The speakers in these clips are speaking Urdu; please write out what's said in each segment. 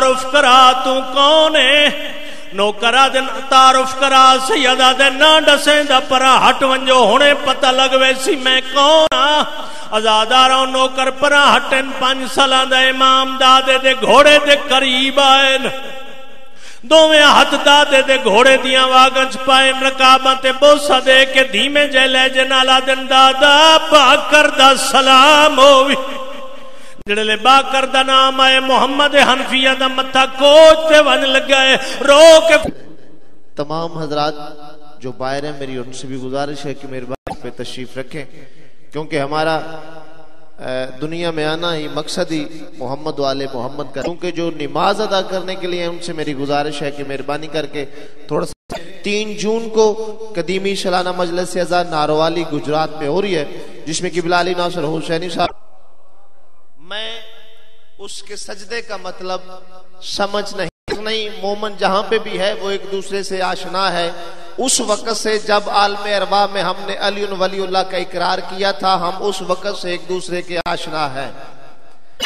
تعارف کرا تو کون ہے؟ نوکرا دن تعارف کرا، سیدہ دن نہ ڈسیں دا پرا، ہٹ ونجو ہونے پتہ لگوے سی میں کون ہاں؟ ازاداروں نوکر پرا، ہٹن پانچ سالہ دا امام دادے دے گھوڑے دے قریب آئین۔ دوویں ہاتھ دادے دے گھوڑے دیاں واگنچ پائیں رکاباں تے بوسا دے کے دھیمے جے لے جنالا دن دادا باکر دا سلام ہوئی جڑے لے باکر دا نام آئے، محمد حنفیہ دا متھا کوچ تے ون لگائے رو کے تمام حضرات جو باہر ہیں، میری ان سے بھی گزارش ہے کہ میرے بات پہ تشریف رکھیں، کیونکہ ہمارا دنیا میں آنا ہی مقصد ہی محمد والے محمد کا کیونکہ جو نماز ادا کرنے کے لیے ان سے میری گزارش ہے کہ مہربانی کر کے تھوڑا سا تین جون کو قدیمی سالانہ مجلس ازا ناروالی، گجرات میں ہو رہی ہے، جس میں کہ بلالی ناصر حسینی صاحب میں اس کے سجدے کا مطلب سمجھ نہیں نہیں، مومن جہاں پہ بھی ہے، وہ ایک دوسرے سے آشنا ہے۔ اس وقت سے جب عالم اربا میں ہم نے علی ولی اللہ کا اقرار کیا تھا، ہم اس وقت سے ایک دوسرے کے آشنا ہے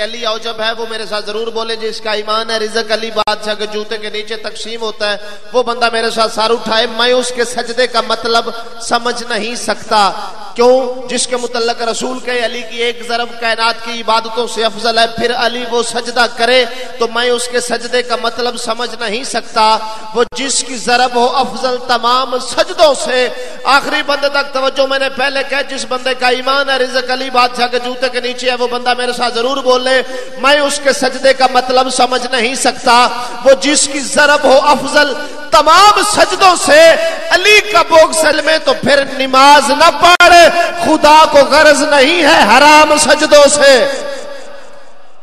علی اوجب ہے وہ میرے ساتھ ضرور بولے، جس کا ایمان ہے، رزق علی بادشاہ کے جوتے کے نیچے تقسیم ہوتا ہے۔ وہ بندہ میرے ساتھ سار اٹھائے، میں اس کے سجدے کا مطلب سمجھ نہیں سکتا۔ کیوں؟ جس کے متعلق رسول کے علی کی ایک ضرب کائنات کی عبادتوں سے افضل ہے، پھر علی وہ سجدہ کرے تو میں اس کے سجدے کا مطلب سمجھ نہیں سکتا۔ وہ جس کی ضرب ہو افضل تمام سجدوں سے۔ آخری بندے تک توجہ میں نے پہلے کہا، جس بندے کا ایمان ہے، رزق علی بادشاہ کے جوتے کے نیچے ہے، وہ بندہ میرے ساتھ ضرور بولے میں اس کے سجدے کا مطلب سمجھ نہیں سکتا۔ وہ جس کی ضرب ہو افضل تمام سجدوں سے، علی کا بوگ سلمے تو پھر نماز نہ پڑھے خدا کو غرض نہیں ہے حرام سجدوں سے۔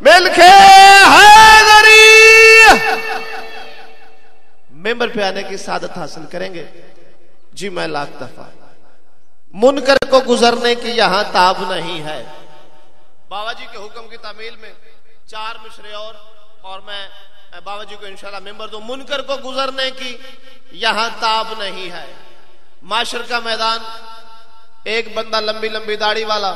مل کے حیدری ممبر پہ آنے کی سعادت حاصل کریں گے۔ جی میں لاکھ دفعہ۔ منکر کو گزرنے کی یہاں تاب نہیں ہے۔ بابا جی کے حکم کی تعمیل میں چار مشرے اور اور میں بابا جی کو انشاءاللہ ممبر دوں۔ منکر کو گزرنے کی یہاں تاب نہیں ہے۔ معاشر کا میدان ایک بندہ لمبی لمبی داڑھی والا،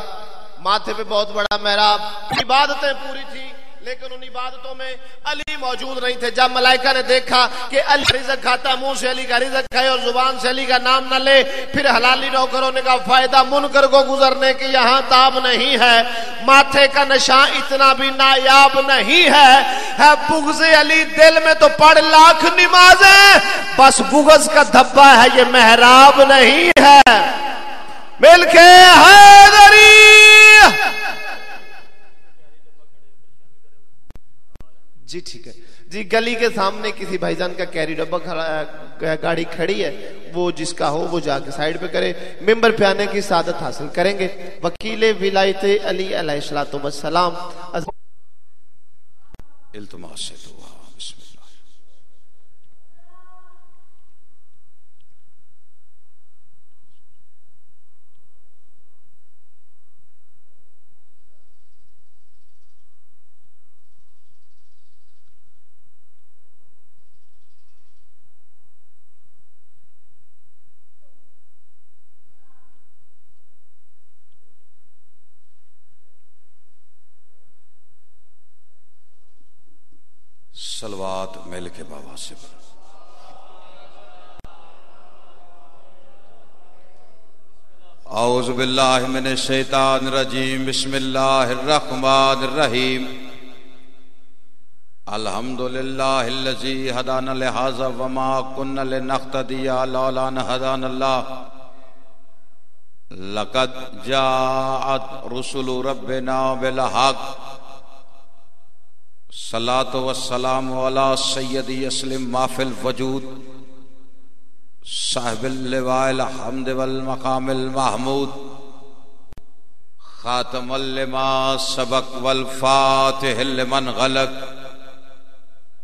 ماتھے پہ بہت بڑا محراب، عبادتیں پوری تھی لیکن ان عبادتوں میں علی موجود نہیں تھے۔ جب ملائکہ نے دیکھا کہ علی رزق کھاتا منہ سے علی کا رزق کھائے اور زبان سے علی کا نام نہ لے، پھر حلالی نوکروں نے کہا فائدہ منکر کو گزرنے کی یہاں تاب نہیں ہے۔ ماتھے کا نشان اتنا بھی نایاب نہیں ہے۔ ہے بغض علی، دل میں تو پڑھ لاکھ نمازیں، بس بغض کا دھبا ہے، یہ محراب نہیں ہے۔ مل کے حیدری! جی ٹھیک ہے۔ جی گلی کے سامنے کسی بھائی جان کا کیری ڈبا گاڑی کھڑی ہے، وہ جس کا ہو، وہ جا کے سائیڈ پہ کرے۔ ممبر پہ آنے کی سعادت حاصل کریں گے۔ وکیل ولایت علی علیہ السلام التماس سے دعا بسم اللہ سلوات مل کے بابا سے اعوذ باللہ من الشیطان الرجیم، بسم اللہ الرحمن الرحیم۔ الحمدللہ اللذی حدان لہذا وما کن لنختدی لولا نہدان اللہ۔ لقد جاعت رسول ربنا بالحق۔ صلاة والسلام علی سیدی اسلم مافل وجود صاحب اللواء الحمد والمقام المحمود، خاتم لما سبق والفاتح لمن غلق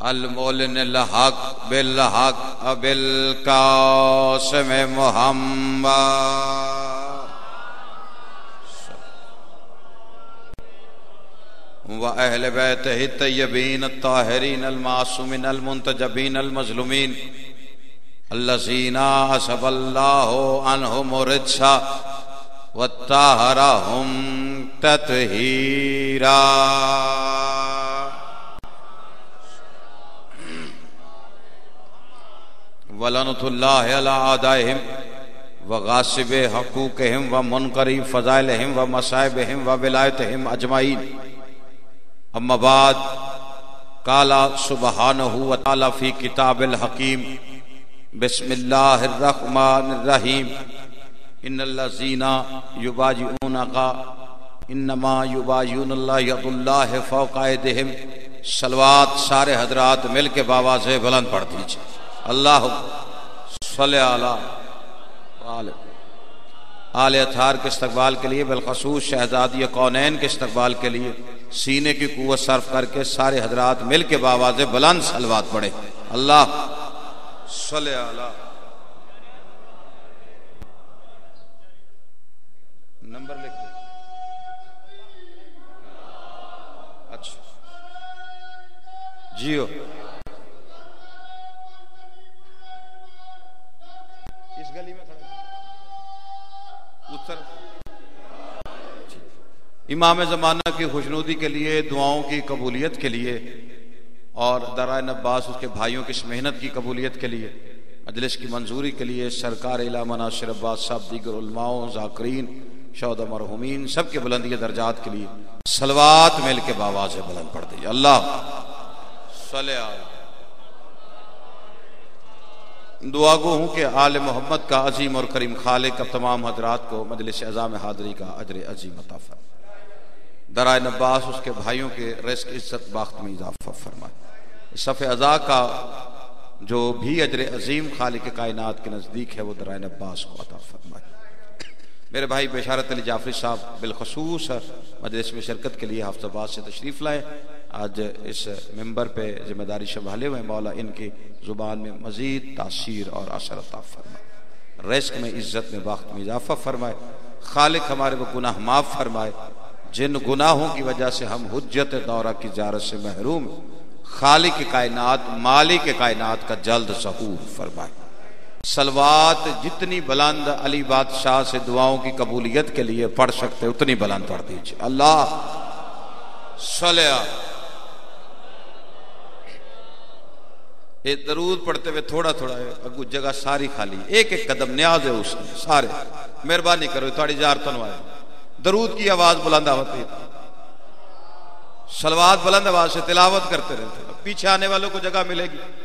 المولن الحق بالحق بالقاسم محمد۔ وأهل بيته الطيبين الطاهرين المعصومين المنتجبين المظلومين الذين أسب الله عنهم رجسا وطهرهم تطهيرا. ولنت اللہ علی آدائہم و غاسب حقوقہم و منقری فضائلہم و اجمعین. اما بعد قالا سبحانہ و تعالی فی کتاب الحکیم، بسم اللہ الرحمن الرحیم، ان الذین یبایعونک انما یبایعون اللہ ید اللہ فوق سلوات سارے حضرات مل کے باواز بلند پڑھ دیجیے۔ اللہ صلی اللہ آل اتھار کے استقبال کے لیے، بالخصوص شہزادی کونین کے استقبال کے لیے سینے کی قوت صرف کر کے سارے حضرات مل کے باواز بلند سلوات پڑھے۔ اللہ صلی اللہ نمبر لکھ دیں اچھا۔ جیو۔ امام زمانہ کی خوشنودی کے لیے، دعاؤں کی قبولیت کے لیے اور درائن عباس اس کے بھائیوں کی اس محنت کی قبولیت کے لیے، مجلس کی منظوری کے لیے، سرکار علامہ ناصر عباس صاحب، دیگر علماؤں ذاکرین شہدہ مرحومین سب کے بلندی درجات کے لیے سلوات مل کے باواز بلند پڑھ دیجیے اللہ صلی اللہ دعا گو ہوں کہ آل محمد کا عظیم اور کریم خالق اب تمام حضرات کو مجلس اعظام حاضری کا اجر عظیم عطا فرمائے۔ درائے نباس اس کے بھائیوں کے رزق عزت باخت میں اضافہ فرمائے۔ صف ازا کا جو بھی اجر عظیم خالق کائنات کے نزدیک ہے، وہ درائے نباس کو عطا فرمائے۔ میرے بھائی، بشارت علی جعفری صاحب بالخصوص مجلس میں شرکت کے لیے حافظ آباد سے تشریف لائے۔ آج اس ممبر پہ ذمہ داری سنبھالے ہوئے مولا ان کی زبان میں مزید تاثیر اور اثر عطا فرمائے۔ رزق میں عزت میں وقت میں اضافہ فرمائے۔ خالق ہمارے کو گناہ معاف فرمائے۔ جن گناہوں کی وجہ سے ہم حجت دورہ کی جارت سے محروم خالق کائنات، مالک کائنات کا جلد ظہور فرمائے۔ سلوات جتنی بلند علی بادشاہ سے دعاؤں کی قبولیت کے لیے پڑھ سکتے، اتنی بلند پڑھ دیجیے اللہ صلی یہ درود پڑھتے ہوئے تھوڑا تھوڑا اگو جگہ ساری خالی ایک ایک قدم نیاز ہے اس میں، سارے۔ مہربانی کرو، تھوڑی جارتن آئے۔ درود کی آواز بلند ہوتی سلوات بلند آواز سے تلاوت کرتے رہتے۔ پیچھے آنے والوں کو جگہ ملے گی۔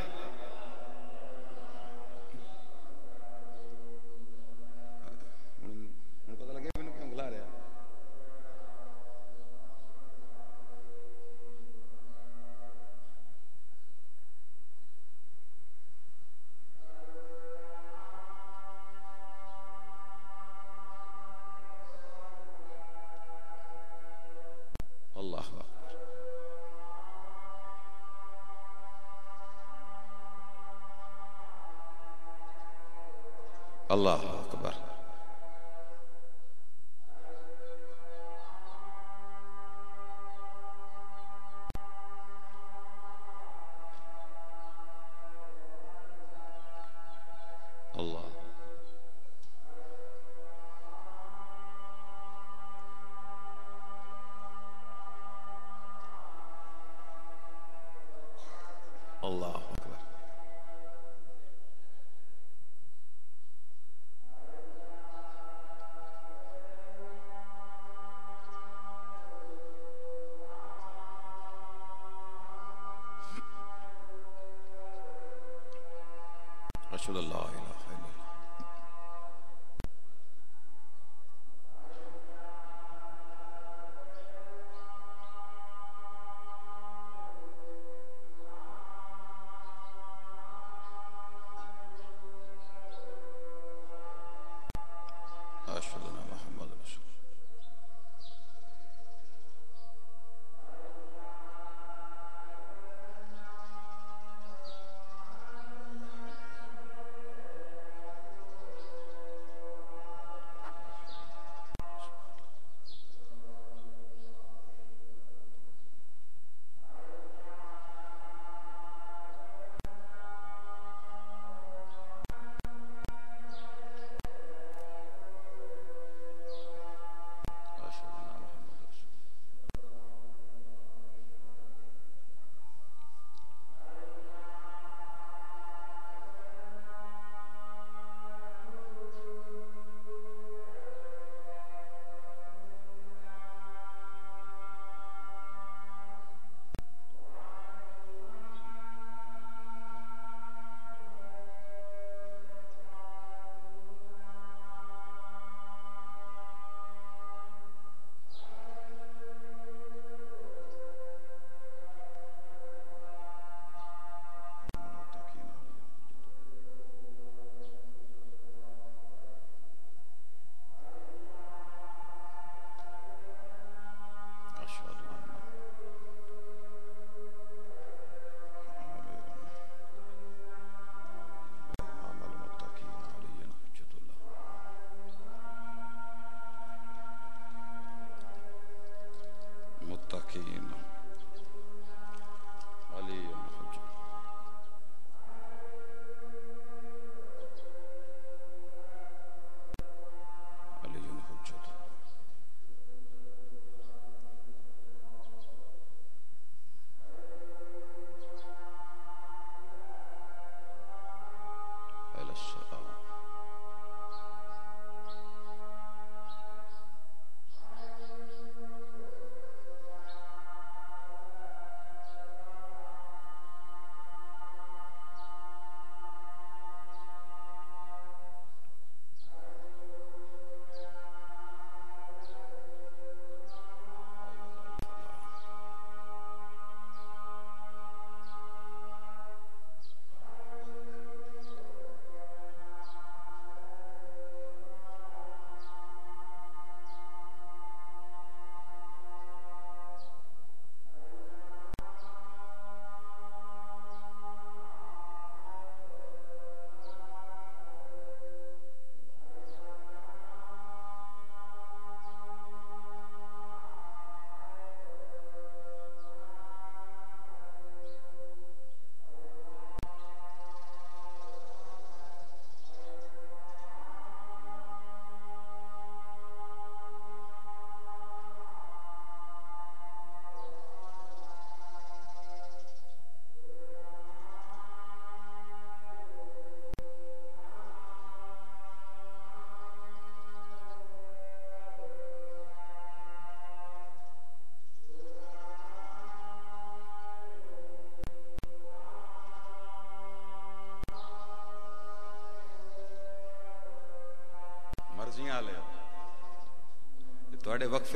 اللہ اکبر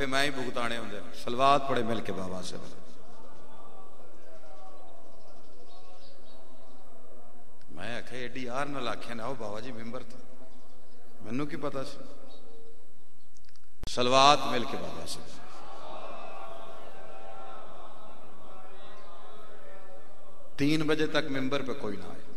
وقفے میں ہی بھگتانے ہوں سلوات پڑے مل کے بابا سے میں آخیا ایڈی یار نہ آخیا نہ بابا جی ممبر تھا مینو کی پتا سی؟ سلوات مل کے بابا سے تین بجے تک ممبر پہ کوئی نہ آئے۔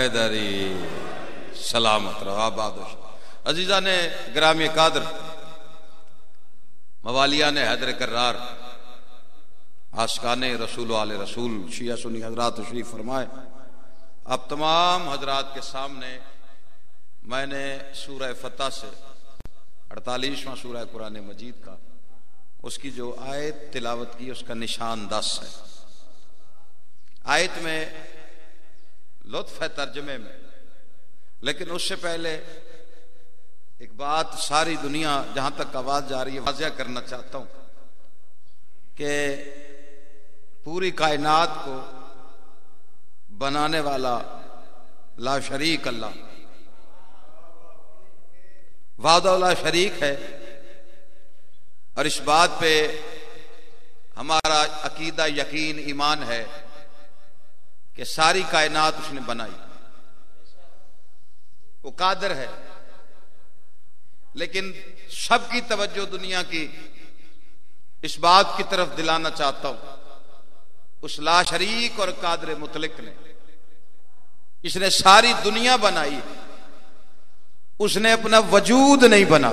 حیدری سلامت رہا آباد عزیزہ نے گرامی قادر، موالیہ نے حیدر کرار آسکان رسول والے رسول، شیعہ سنی حضرات شریف فرمائے۔ اب تمام حضرات کے سامنے میں نے سورہ فتح سے اڑتالیسواں سورہ قرآن مجید کا، اس کی جو آیت تلاوت کی، اس کا نشان دس ہے۔ آیت میں لطف ہے ترجمے میں۔ لیکن اس سے پہلے ایک بات ساری دنیا جہاں تک آواز جا رہی ہے، واضح کرنا چاہتا ہوں کہ پوری کائنات کو بنانے والا لا شریک اللہ۔ وعد اللہ شریک ہے۔ اور اس بات پہ ہمارا عقیدہ یقین ایمان ہے۔ کہ ساری کائنات اس نے بنائی۔ وہ قادر ہے۔ لیکن سب کی توجہ دنیا کی اس بات کی طرف دلانا چاہتا ہوں۔ اس لا شریک اور قادر مطلق نے اس نے ساری دنیا بنائی۔ اس نے اپنا وجود نہیں بنا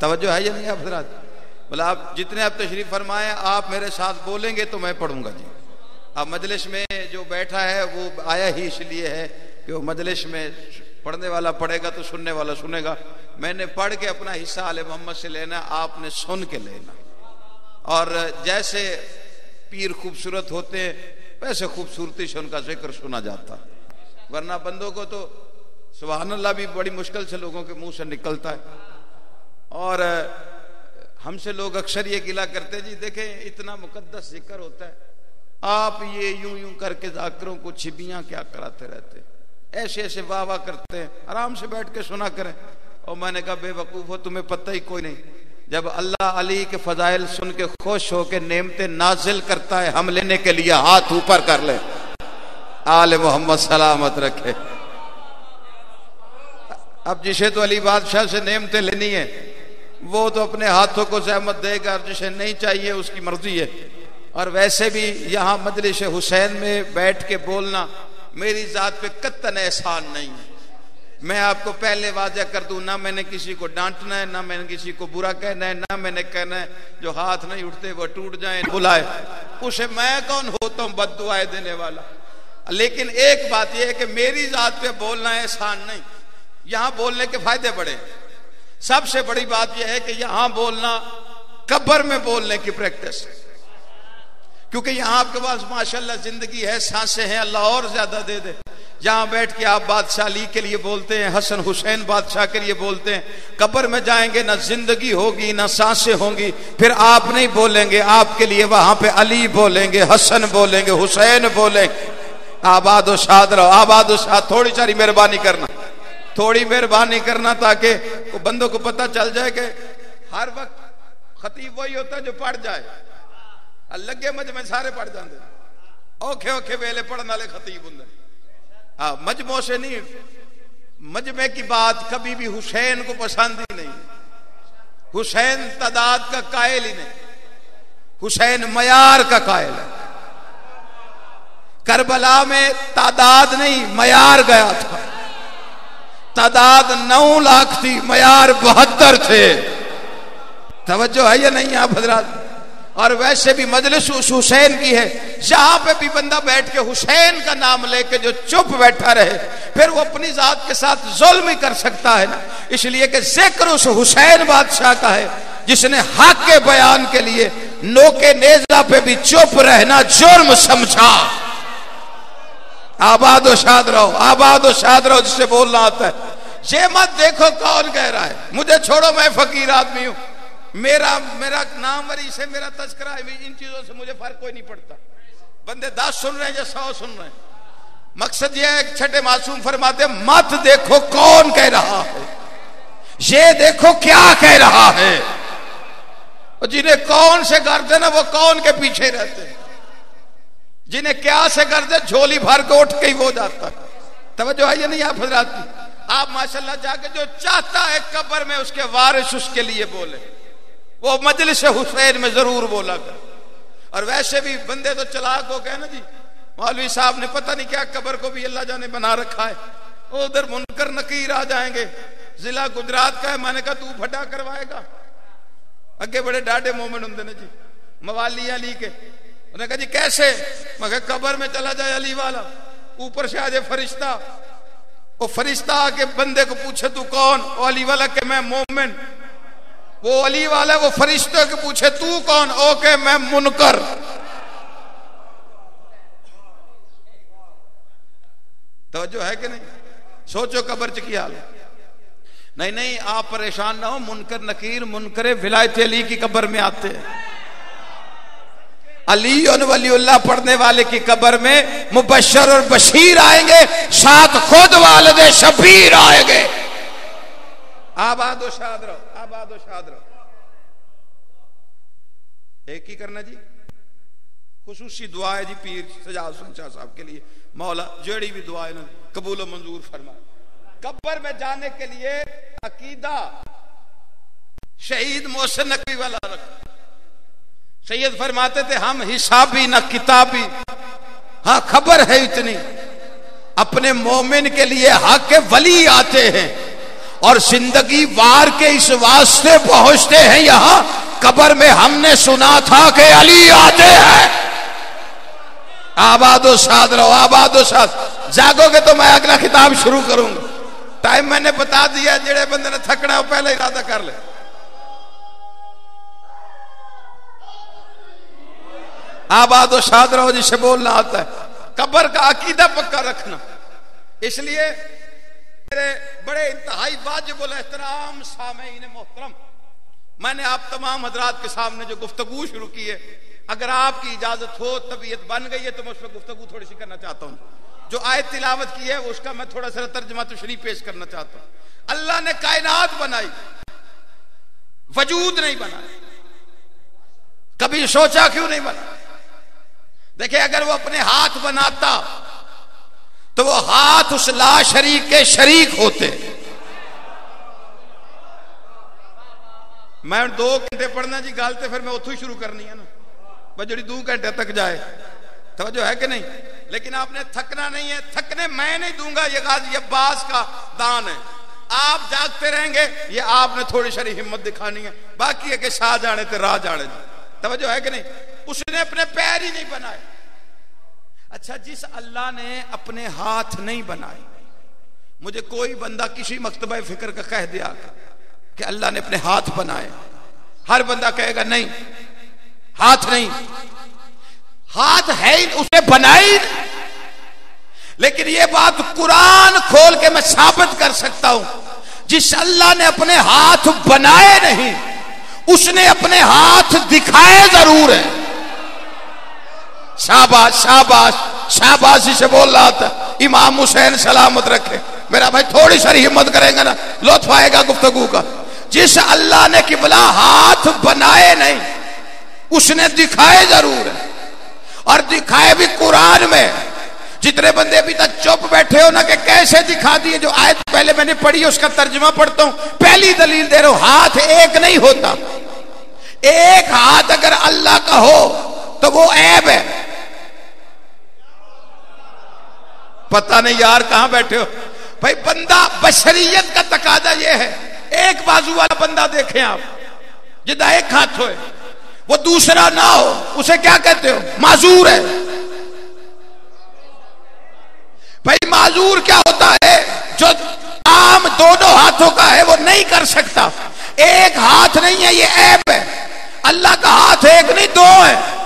توجہ ہے یا نہیں حضرات؟ بولا آپ جتنے آپ تشریف فرمائے، آپ میرے ساتھ بولیں گے تو میں پڑھوں گا جی۔ اب مجلس میں جو بیٹھا ہے، وہ آیا ہی اس لیے ہے کہ وہ مجلس میں پڑھنے والا پڑھے گا تو سننے والا سنے گا۔ میں نے پڑھ کے اپنا حصہ علیہ محمد سے لینا، آپ نے سن کے لینا۔ اور جیسے پیر خوبصورت ہوتے ہیں، ویسے خوبصورتی سے ان کا ذکر سنا جاتا۔ ورنہ بندوں کو تو سبحان اللہ بھی بڑی مشکل سے لوگوں کے منہ سے نکلتا ہے۔ اور ہم سے لوگ اکثر یہ گلا کرتے جی دیکھیں اتنا مقدس ذکر ہوتا ہے۔ آپ یہ یوں یوں کر کے ذاکروں کو چھبیاں کیا کراتے رہتے ایسے ایسے واہ واہ کرتے ہیں۔ آرام سے بیٹھ کے سنا کریں۔ اور میں نے کہا، بے وقوف ہو، تمہیں پتہ ہی کوئی نہیں۔ جب اللہ علی کے فضائل سن کے خوش ہو کے نعمتیں نازل کرتا ہے، ہم لینے کے لیے ہاتھ اوپر کر لیں۔ آل محمد سلامت رکھے۔ اب جسے تو علی بادشاہ سے نعمتیں لینی ہے وہ تو اپنے ہاتھوں کو زحمت دے گا جسے نہیں چاہیے اس کی مرضی ہے۔ اور ویسے بھی یہاں مجلس حسین میں بیٹھ کے بولنا میری ذات پہ قطن احسان نہیں ہے۔ میں آپ کو پہلے واضح کر دوں، نہ میں نے کسی کو ڈانٹنا ہے، نہ میں نے کسی کو برا کہنا ہے، نہ میں نے کہنا ہے جو ہاتھ نہیں اٹھتے وہ ٹوٹ جائیں، بلائے۔ اسے میں کون ہوتا ہوں بد دعائیں دینے والا؟ لیکن ایک بات یہ ہے کہ میری ذات پہ بولنا احسان نہیں۔ یہاں بولنے کے فائدے بڑے۔ سب سے بڑی بات یہ ہے کہ یہاں بولنا قبر میں بولنے کی پریکٹس کیونکہ یہاں آپ کے پاس ماشاءاللہ زندگی ہے، سانسیں ہیں، اللہ اور زیادہ دے دے۔ جہاں بیٹھ کے آپ بادشاہ علی کے لیے بولتے ہیں، حسن حسین بادشاہ کے لیے بولتے ہیں، قبر میں جائیں گے، نہ زندگی ہوگی، نہ سانسیں ہوں گی، پھر آپ نہیں بولیں گے، آپ کے لیے وہاں پہ علی بولیں گے، حسن بولیں گے، حسین بولیں گے۔ آباد و شاد رہو، آباد و شاد تھوڑی ساری مہربانی کرنا۔ تھوڑی مہربانی کرنا تاکہ بندوں کو پتہ چل جائے کہ ہر وقت خطیب وہی ہوتا ہے جو پڑھ جائے۔ لگے مجمع سارے پڑھ جاندے۔ اوکھے اوکھے ویلے پڑھنے والے خطیب ہوں۔ ہاں مجموع سے نہیں۔ مجمع کی بات کبھی بھی حسین کو پسند ہی نہیں۔ حسین تعداد کا قائل ہی نہیں۔ حسین معیار کا قائل ہے۔ کربلا میں تعداد نہیں، معیار گیا تھا۔ تعداد نو لاکھ تھی معیار بہتر تھے۔ توجہ ہے یا نہیں آپ حضرات؟ اور ویسے بھی مجلس اس حسین کی ہے۔ جہاں پہ بھی بندہ بیٹھ کے حسین کا نام لے کے جو چپ بیٹھا رہے، پھر وہ اپنی ذات کے ساتھ ظلم ہی کر سکتا ہے نا۔ اس لیے کہ ذکر اس حسین بادشاہ کا ہے، جس نے حق کے بیان کے لیے نو کے نیزہ پہ بھی چپ رہنا جرم سمجھا۔ آباد و شاد رہو، آباد و شاد رہو جس سے بولنا آتا ہے۔ یہ مت دیکھو کون کہہ رہا ہے۔ مجھے چھوڑو، میں فقیر آدمی ہوں۔ میرا میرا نام وری سے، میرا تذکرہ ہے۔ ان چیزوں سے مجھے فرق کوئی نہیں پڑتا۔ بندے دس سن رہے ہیں یا سو سن رہے ہیں۔ مقصد یہ ہے کہ چھٹے معصوم فرماتے ہیں، مت دیکھو کون کہہ رہا ہے۔ یہ دیکھو کیا کہہ رہا ہے۔ جنہیں کون سے گردے نا، وہ کون کے پیچھے رہتے ہیں۔ جنہیں کیا سے گردے جھولی بھر کے اٹھ کے ہی وہ جاتا ہے۔ توجہ ہے یہ نہیں آپ حضرات کی؟ آپ ماشاءاللہ جا کے جو چاہتا ہے قبر میں اس کے وارث اس کے لیے بولے۔ وہ مجلس حسین میں ضرور بولا کر۔ اور ویسے بھی بندے تو چلاک ہو گئے نا جی۔ مولوی صاحب نے پتہ نہیں کیا قبر کو بھی اللہ جانے بنا رکھا ہے۔ ادھر منکر نکیر آ جائیں گے۔ ضلع گجرات کا ہے، میں نے کہا تو پھٹا کروائے گا۔ اگے بڑے ڈاڈے مومن ہوں نا جی۔ موالی علی کے۔ انہوں نے کہا جی کیسے؟ میں کہا قبر میں چلا جائے علی والا، اوپر سے آ جائے فرشتہ۔ وہ فرشتہ آ کے بندے کو پوچھے، تو کون؟ وہ علی والا کہ میں مومن۔ وہ علی والا، وہ فرشتے کے پوچھے، تو کون؟ او کہ میں منکر۔ توجہ ہے کہ نہیں؟ سوچو قبر چکی حال نہیں نہیں، آپ پریشان نہ ہو منکر نکیر منکر ولایت علی کی قبر میں آتے ہیں۔ علی ولی اللہ پڑھنے والے کی قبر میں مبشر اور بشیر آئیں گے ساتھ خود والد شبیر آئیں گے۔ آباد و شاد رہو، آباد و شاد رہو۔ ایک ہی کرنا جی؟ خصوصی دعا ہے جی پیر سجاد سنچا صاحب کے لیے۔ مولا جڑی بھی دعا ہے قبول و منظور فرما قبر میں جانے کے لیے عقیدہ، شہید محسن نقوی والا رکھ سید فرماتے تھے، ہم حسابی نہ کتابی۔ ہاں خبر ہے اتنی۔ اپنے مومن کے لیے حق کے ولی آتے ہیں اور زندگی وار کے اس واسطے پہنچتے ہیں۔ یہاں قبر میں ہم نے سنا تھا کہ علی آتے ہیں۔ آباد و شاد رہو، آباد و شاد جاگو گے تو میں اگلا خطاب شروع کروں گا۔ ٹائم میں نے بتا دیا، جڑے بندے نے تھکنا وہ پہلے ارادہ کر لے۔ آباد و شاد رہو جسے بولنا آتا ہے۔ قبر کا عقیدہ پکا رکھنا۔ اس لیے میرے بڑے انتہائی واجب الاحترام سامعین محترم، میں نے آپ تمام حضرات کے سامنے جو گفتگو شروع کی ہے، اگر آپ کی اجازت ہو، طبیعت بن گئی ہے، تو میں اس پہ گفتگو تھوڑی سی کرنا چاہتا ہوں۔ جو آیت تلاوت کی ہے، اس کا میں تھوڑا سا ترجمہ تشریح پیش کرنا چاہتا ہوں۔ اللہ نے کائنات بنائی، وجود نہیں بنایا کبھی سوچا کیوں نہیں بنا؟ دیکھیں، اگر وہ اپنے ہاتھ بناتا تو وہ ہاتھ اس لا شریک کے شریک ہوتے۔ میں دو گھنٹے پڑھنا جی گالتے پھر میں اتو ہی شروع کرنی ہے نا۔ بجڑی دو گھنٹے تک جائے۔ توجہ ہے کہ نہیں؟ لیکن آپ نے تھکنا نہیں ہے۔ تھکنے میں نہیں دوں گا، یہ غازی عباس کا دان ہے۔ آپ جاگتے رہیں گے، یہ آپ نے تھوڑی شری ہمت دکھانی ہے۔ باقی ہے کہ شاہ جانے تے راہ جانے۔ توجہ ہے کہ نہیں؟ اس نے اپنے پیر ہی نہیں بنائے۔ اچھا جس اللہ نے اپنے ہاتھ نہیں بنائے، مجھے کوئی بندہ کسی مکتبہ فکر کا کہہ دیا کہ اللہ نے اپنے ہاتھ بنائے۔ ہر بندہ کہے گا نہیں، ہاتھ نہیں۔ ہاتھ ہے اسے بنائی لیکن یہ بات قرآن کھول کے میں ثابت کر سکتا ہوں، جس اللہ نے اپنے ہاتھ بنائے نہیں، اس نے اپنے ہاتھ دکھائے ضرور ہیں۔ شاباش شاباش شاباشی سے بول رہا تھا۔ امام حسین سلامت رکھے۔ میرا بھائی تھوڑی ساری ہمت کریں گے نا، لطف آئے گا گفتگو کا۔ جس اللہ نے قبلہ ہاتھ بنائے نہیں، اس نے دکھائے ضرور۔ ہے اور دکھائے بھی قرآن میں۔ جتنے بندے ابھی تک چپ بیٹھے ہو نا کہ کیسے دکھا دیے، جو آیت پہلے میں نے پڑھی، اس کا ترجمہ پڑھتا ہوں۔ پہلی دلیل دے رہا ہوں، ہاتھ ایک نہیں ہوتا۔ ایک ہاتھ اگر اللہ کا ہو، تو وہ عیب ہے۔ پتہ نہیں یار کہاں بیٹھے ہو۔ بھائی بندہ بشریت کا تقاضا یہ ہے۔ ایک بازو والا بندہ دیکھیں آپ، جدہ ایک ہاتھ ہوئے، وہ دوسرا نہ ہو، اسے کیا کہتے ہو؟ معذور ہے۔ بھائی معذور کیا ہوتا ہے؟ جو عام دونوں ہاتھوں کا ہے، وہ نہیں کر سکتا۔ ایک ہاتھ نہیں ہے، یہ ایپ ہے۔ اللہ کا ہاتھ ایک نہیں، دو ہے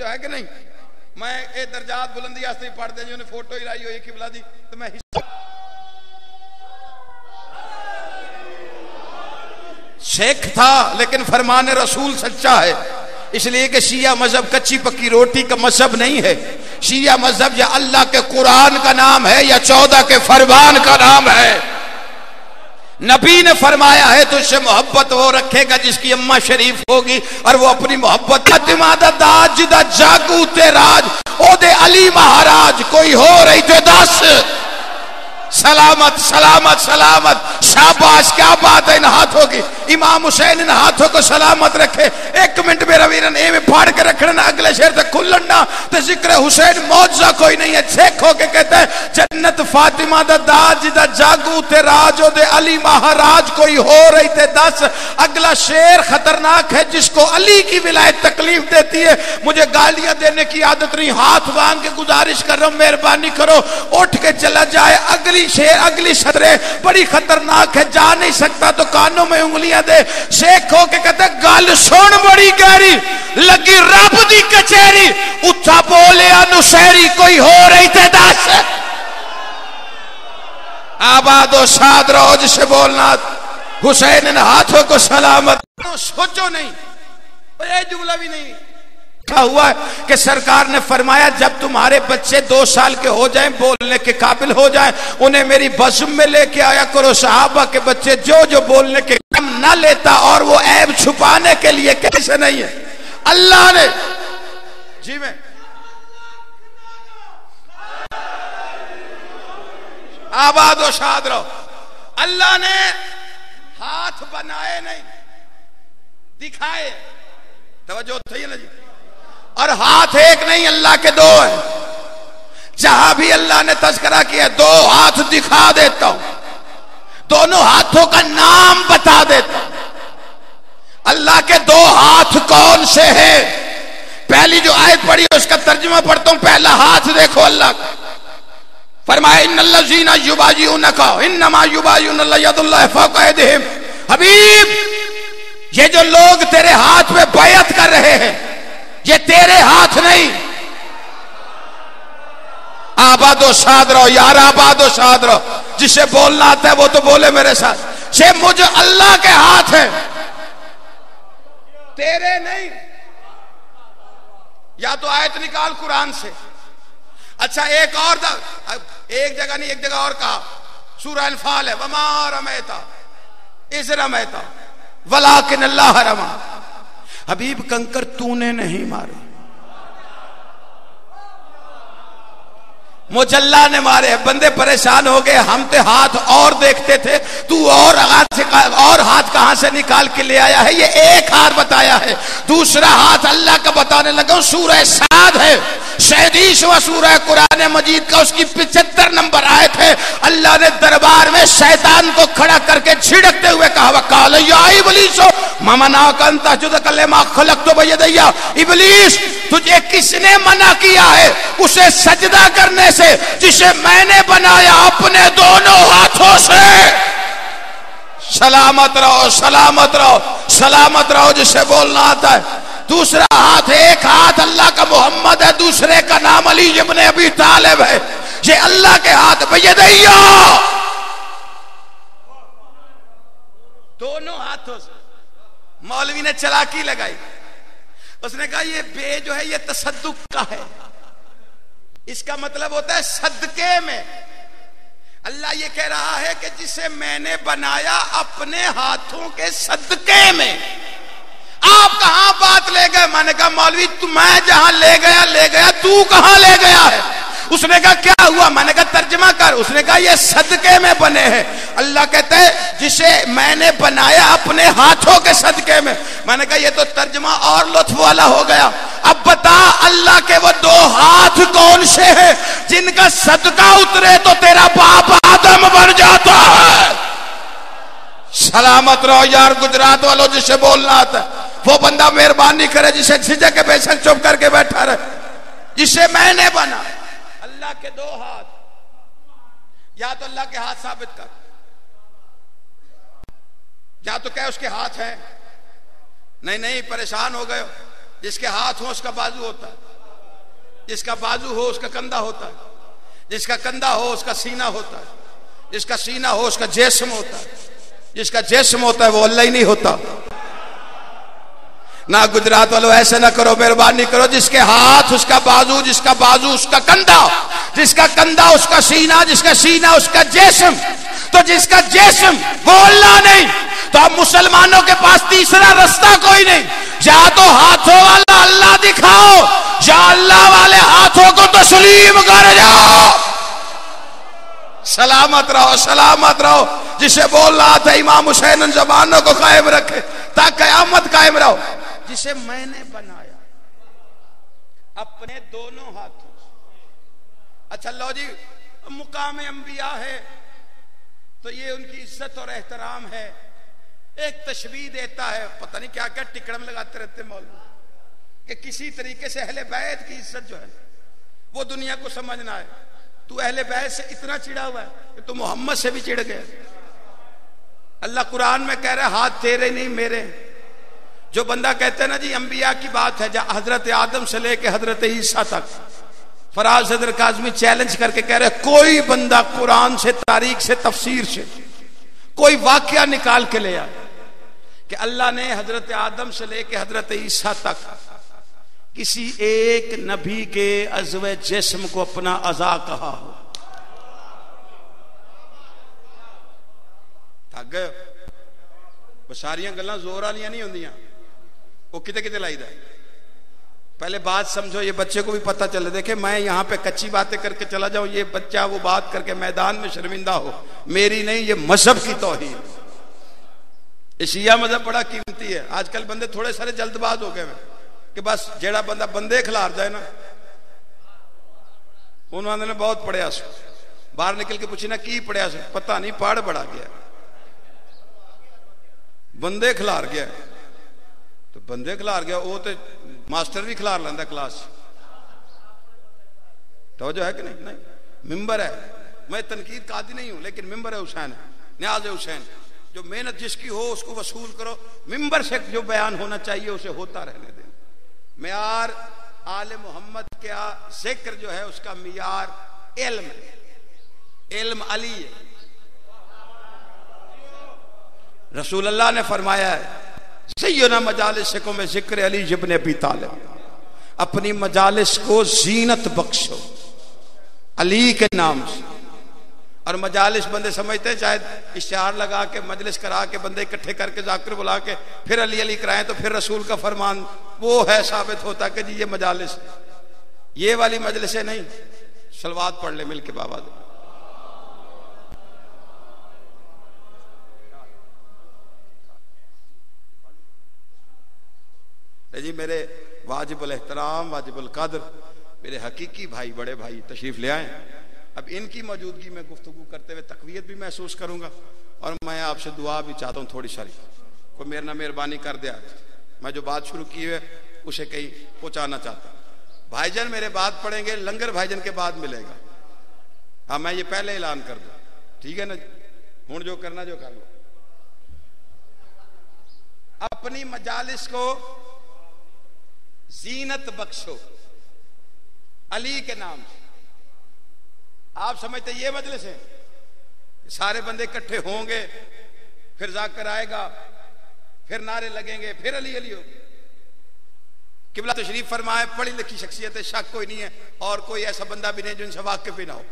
توجہ ہے کہ نہیں؟ میں اے درجات بلندی آستے ہی پڑھ دیں جو نے فوٹو ہی لائی ہوئی قبلہ دی، تو میں حصہ شیخ تھا، لیکن فرمان رسول سچا ہے۔ اس لیے کہ شیعہ مذہب کچی پکی روٹی کا مذہب نہیں ہے۔ شیعہ مذہب یا اللہ کے قرآن کا نام ہے یا چودہ کے فرمان کا نام ہے۔ نبی نے فرمایا ہے تو اس سے محبت وہ رکھے گا جس کی اماں شریف ہوگی اور وہ اپنی محبت جدہ جاگو تے راج، او دے علی مہاراج، کوئی ہو رہی تو دس۔ سلامت سلامت سلامت۔ شاباش، کیا بات ہے؟ ان ہاتھوں کی۔ امام حسین ان ہاتھوں کو سلامت رکھے۔ ایک منٹ میرا ویرن اے میں پھاڑ کے رکھنا، اگلے شہر تک کھلنا تو ذکر حسین موجزہ کوئی نہیں ہے۔ چھیک ہو کے کہتے ہیں جنت فاطمہ دا داج دا جاگو تے راجو دے علی مہاراج کوئی ہو رہی تے دس۔ اگلا شیر خطرناک ہے، جس کو علی کی ولایت تکلیف دیتی ہے۔ مجھے گالیاں دینے کی عادت نہیں۔ ہاتھ وان کے گزارش کر رہا ہوں، مہربانی کرو۔ اٹھ کے چلا جائے۔ اگلی شیر اگلی صدرے بڑی خطرناک ہے جا نہیں سکتا تو کانوں میں انگلیاں دے۔ شیخ ہو کے کہتے گل سن بڑی گہری۔ لگی رب دی کچہری۔ اٹھا بولیا نشہری کوئی ہو رہی تے دس۔ آباد و شاد رہو جسے بولنا۔ حسین ان ہاتھوں کو سلامت۔ سوچو نہیں۔ یہ جملہ بھی نہیں۔ لکھا ہوا ہے کہ سرکار نے فرمایا جب تمہارے بچے دو سال کے ہو جائیں، بولنے کے قابل ہو جائیں، انہیں میری بزم میں لے کے آیا کرو، صحابہ کے بچے جو جو بولنے کے کم نہ لیتا اور وہ عیب چھپانے کے لیے کیسے نہیں ہے؟ اللہ نے جی میں آباد و شاد رہو۔ اللہ نے ہاتھ بنائے نہیں، دکھائے۔ توجہ تھی نا جی؟ اور ہاتھ ایک نہیں، اللہ کے دو ہے جہاں بھی اللہ نے تذکرہ کیا، دو ہاتھ دکھا دیتا ہوں۔ دونوں ہاتھوں کا نام بتا دیتا ہوں۔ اللہ کے دو ہاتھ کون سے ہیں؟ پہلی جو آیت پڑھی، اس کا ترجمہ پڑھتا ہوں۔ پہلا ہاتھ دیکھو اللہ کا۔ فرمائے ان اللہ زینہ یباجیونکا انما یباجیون اللہ ید اللہ فوق ایدہم حبیب، یہ جو لوگ تیرے ہاتھ میں بیعت کر رہے ہیں یہ تیرے ہاتھ نہیں۔ آباد و شاد رہو، یار، آباد و شاد رہو۔ جسے بولنا آتا ہے وہ تو بولے میرے ساتھ۔ یہ مجھے اللہ کے ہاتھ ہیں تیرے نہیں۔ یا تو آیت نکال قرآن سے۔ اچھا ایک اور ایک جگہ نہیں، ایک جگہ اور کہا۔ سورہ انفال ہے۔ وما رمیتا۔ اس رمیتا۔ ولیکن اللہ رما۔ حبیب کنکر تو نے نہیں مارے مجلہ نے مارے، بندے پریشان ہو گئے، ہم تے ہاتھ اور دیکھتے تھے، تو اور اور ہاتھ کہاں سے نکال کے لے آیا ہے؟ یہ ایک ہاتھ بتایا ہے۔ دوسرا ہاتھ اللہ کا بتانے لگا، سورہ ساد ہے۔ شہدیش و سورہ قرآن مجید کا، اس کی پچھتر نمبر آئے تھے اللہ نے دربار میں شیطان کو کھڑا کر کے جھڑکتے ہوئے کہا وکال یا ابلیسو ممنا کنتا جد کلمہ خلق تو بیدیا۔ ابلیس، تجھے کس نے منع کیا ہے؟ اسے سجدہ کرنے سے جسے میں نے بنایا اپنے دونوں ہاتھوں سے۔ سلامت رہو سلامت رہو سلامت رہو جسے بولنا آتا ہے۔ دوسرا ہاتھ، ایک ہاتھ اللہ کا محمد ہے، دوسرے کا نام علی ابن ابی طالب ہے۔ یہ اللہ کے ہاتھ بیدیا دونوں ہاتھوں سے۔ مولوی نے چلاکی لگائی۔ اس نے کہا یہ بے جو ہے، یہ تصدق کا ہے۔ اس کا مطلب ہوتا ہے صدقے میں۔ اللہ یہ کہہ رہا ہے کہ جسے میں نے بنایا اپنے ہاتھوں کے صدقے میں۔ آپ کہاں بات لے گئے؟ میں نے کہا، مولوی، تو میں جہاں لے گیا لے گیا، تو کہاں لے گیا ہے؟ اس نے کہا، کیا ہوا؟ میں نے کہا، ترجمہ کر. اس نے کہا، یہ صدقے میں بنے ہیں. اللہ کہتے ہیں جسے میں نے بنایا اپنے ہاتھوں کے صدقے میں. میں نے کہا، یہ تو ترجمہ اور لطف والا ہو گیا. اب بتا اللہ کے وہ دو ہاتھ کون سے ہیں جن کا صدقہ اترے تو تیرا باپ آدم بن جاتا ہے؟ سلامت رہو یار، گجرات والوں جسے بولنا آتا ہے۔ وہ بندہ مہربانی کرے جسے جھجک کے بے شک چپ کر کے بیٹھا رہے۔ جسے میں نے بنا۔ اللہ کے دو ہاتھ۔ یا تو اللہ کے ہاتھ ثابت کر۔ یا تو کہ اس کے ہاتھ ہیں۔ نہیں نہیں، پریشان ہو گئے جس کے ہاتھ ہو اس کا بازو ہوتا ہے۔ جس کا بازو ہو، اس کا کندھا ہوتا ہے۔ جس کا کندھا ہو، اس کا سینہ ہوتا ہے۔ جس کا سینہ ہو، اس کا جسم ہوتا ہے۔ جس کا جسم ہوتا ہے، وہ اللہ ہی نہیں ہوتا۔ نہ گجرات والوں ایسے نہ کرو، مہربانی کرو، جس کے ہاتھ، اس کا بازو، جس کا بازو، اس کا کندھا، جس کا کندھا، اس کا سینہ، جس کا سینہ، اس کا جسم۔ تو جس کا جسم، وہ اللہ نہیں۔ تو اب مسلمانوں کے پاس تیسرا رستہ کوئی نہیں۔ یا تو ہاتھوں والا اللہ دکھاؤ، یا اللہ والے ہاتھوں کو تسلیم کر جاؤ۔ سلامت رہو سلامت رہو۔ جسے بول رہا تھا امام حسین ان زبانوں کو قائم رکھے تاکہ قیامت قائم رہو۔ جسے میں نے بنایا۔ اپنے دونوں ہاتھوں اچھا لو جی مقام انبیاء ہے، تو یہ ان کی عزت اور احترام ہے۔ ایک تشبیح دیتا ہے، پتہ نہیں کیا کیا ٹکڑم لگاتے رہتے مولوی کہ کسی طریقے سے اہل بیت کی عزت جو ہے، وہ دنیا کو سمجھنا ہے۔ تو اہل بیت سے اتنا چڑا ہوا ہے کہ تو محمد سے بھی چڑ گیا۔ اللہ قرآن میں کہہ رہے ہاتھ تیرے نہیں، میرے۔ جو بندہ کہتے ہیں نا جی انبیاء کی بات ہے، جا حضرت آدم سے لے کے حضرت عیسیٰ تک۔ فراز حضرت کاظمی چیلنج کر کے کہہ رہے کوئی بندہ قرآن سے، تاریخ سے، تفسیر سے کوئی واقعہ نکال کے لے آئے کہ اللہ نے حضرت آدم سے لے کے حضرت عیسیٰ تک کسی ایک نبی کے عزو جسم کو اپنا ازا کہا ہو۔ تھک گئے ساریاں گلا زور والی نہیں ہوں وہ کتے کتے لائی دا پہلے بات سمجھو، یہ بچے کو بھی پتہ چلے۔ دیکھے میں یہاں پہ کچی باتیں کر کے چلا جاؤں، یہ بچہ وہ بات کر کے میدان میں شرمندہ ہو۔ میری نہیں، یہ مذہب کی توہین۔ شیعہ مذہب بڑا قیمتی ہے۔ آج کل بندے تھوڑے سارے جلد باز ہو گئے ہیں کہ بس جیڑا بندہ بندے کھلار جائے نا، انہوں نے بہت پڑھیا سو۔ باہر نکل کے پوچھی نا، کی پڑھیا سو؟ پتہ نہیں پاڑ بڑا گیا۔ بندے کھلار گیا۔ بندے کھلار گیا، وہ تو ماسٹر بھی کھلار لینا کلاس۔ توجہ ہے کہ نہیں؟ نہیں۔ ممبر ہے۔ میں تنقید قادی نہیں ہوں، لیکن ممبر ہے حسین، نیاز حسین۔ جو محنت جس کی ہو، اس کو وصول کرو۔ ممبر سے جو بیان ہونا چاہیے، اسے ہوتا رہنے دیں۔ معیار آل محمد کیا ذکر جو ہے، اس کا معیار علم علم علی ہے۔ رسول اللہ نے فرمایا ہے سینا مجالس کو میں ذکر علی جبن ابی طالب۔ اپنی مجالس کو زینت بخشو۔ علی کے نام سے۔ اور مجالس بندے سمجھتے ہیں شاید اشتہار لگا کے، مجلس کرا کے، بندے اکٹھے کر کے، ذاکر بلا کے، پھر علی علی کرائیں تو پھر رسول کا فرمان۔ وہ ہے ثابت ہوتا کہ جی یہ مجالس یہ والی مجلسیں نہیں۔ سلوات پڑھ لے مل کے بابا۔ دے جی میرے واجب الاحترام، واجب القدر، میرے حقیقی بھائی، بڑے بھائی تشریف لے آئیں۔ اب ان کی موجودگی میں گفتگو کرتے ہوئے تقویت بھی محسوس کروں گا اور میں آپ سے دعا بھی چاہتا ہوں تھوڑی ساری۔ کوئی میرے نہ مہربانی کر دیا میں جو بات شروع کی ہے، اسے کہیں پہنچانا چاہتا ہوں۔ بھائی جان، میرے بات پڑھیں گے، لنگر بھائی جان کے بعد ملے گا۔ ہاں میں یہ پہلے اعلان کر دوں۔ ٹھیک ہے نا جی؟ ہوں جو کرنا جو کر لو۔ اپنی مجالس کو زینت بخشو۔ علی کے نام۔ سے آپ سمجھتے یہ مجلس ہے۔ سارے بندے اکٹھے ہوں گے۔ پھر ذاکر آئے گا۔ پھر نعرے لگیں گے۔ پھر علی علی ہو قبلہ تشریف فرمائے، پڑھی لکھی شخصیت ہے، شک کوئی نہیں ہے۔ اور کوئی ایسا بندہ بھی نہیں جو ان سے واقف بھی نہ ہو۔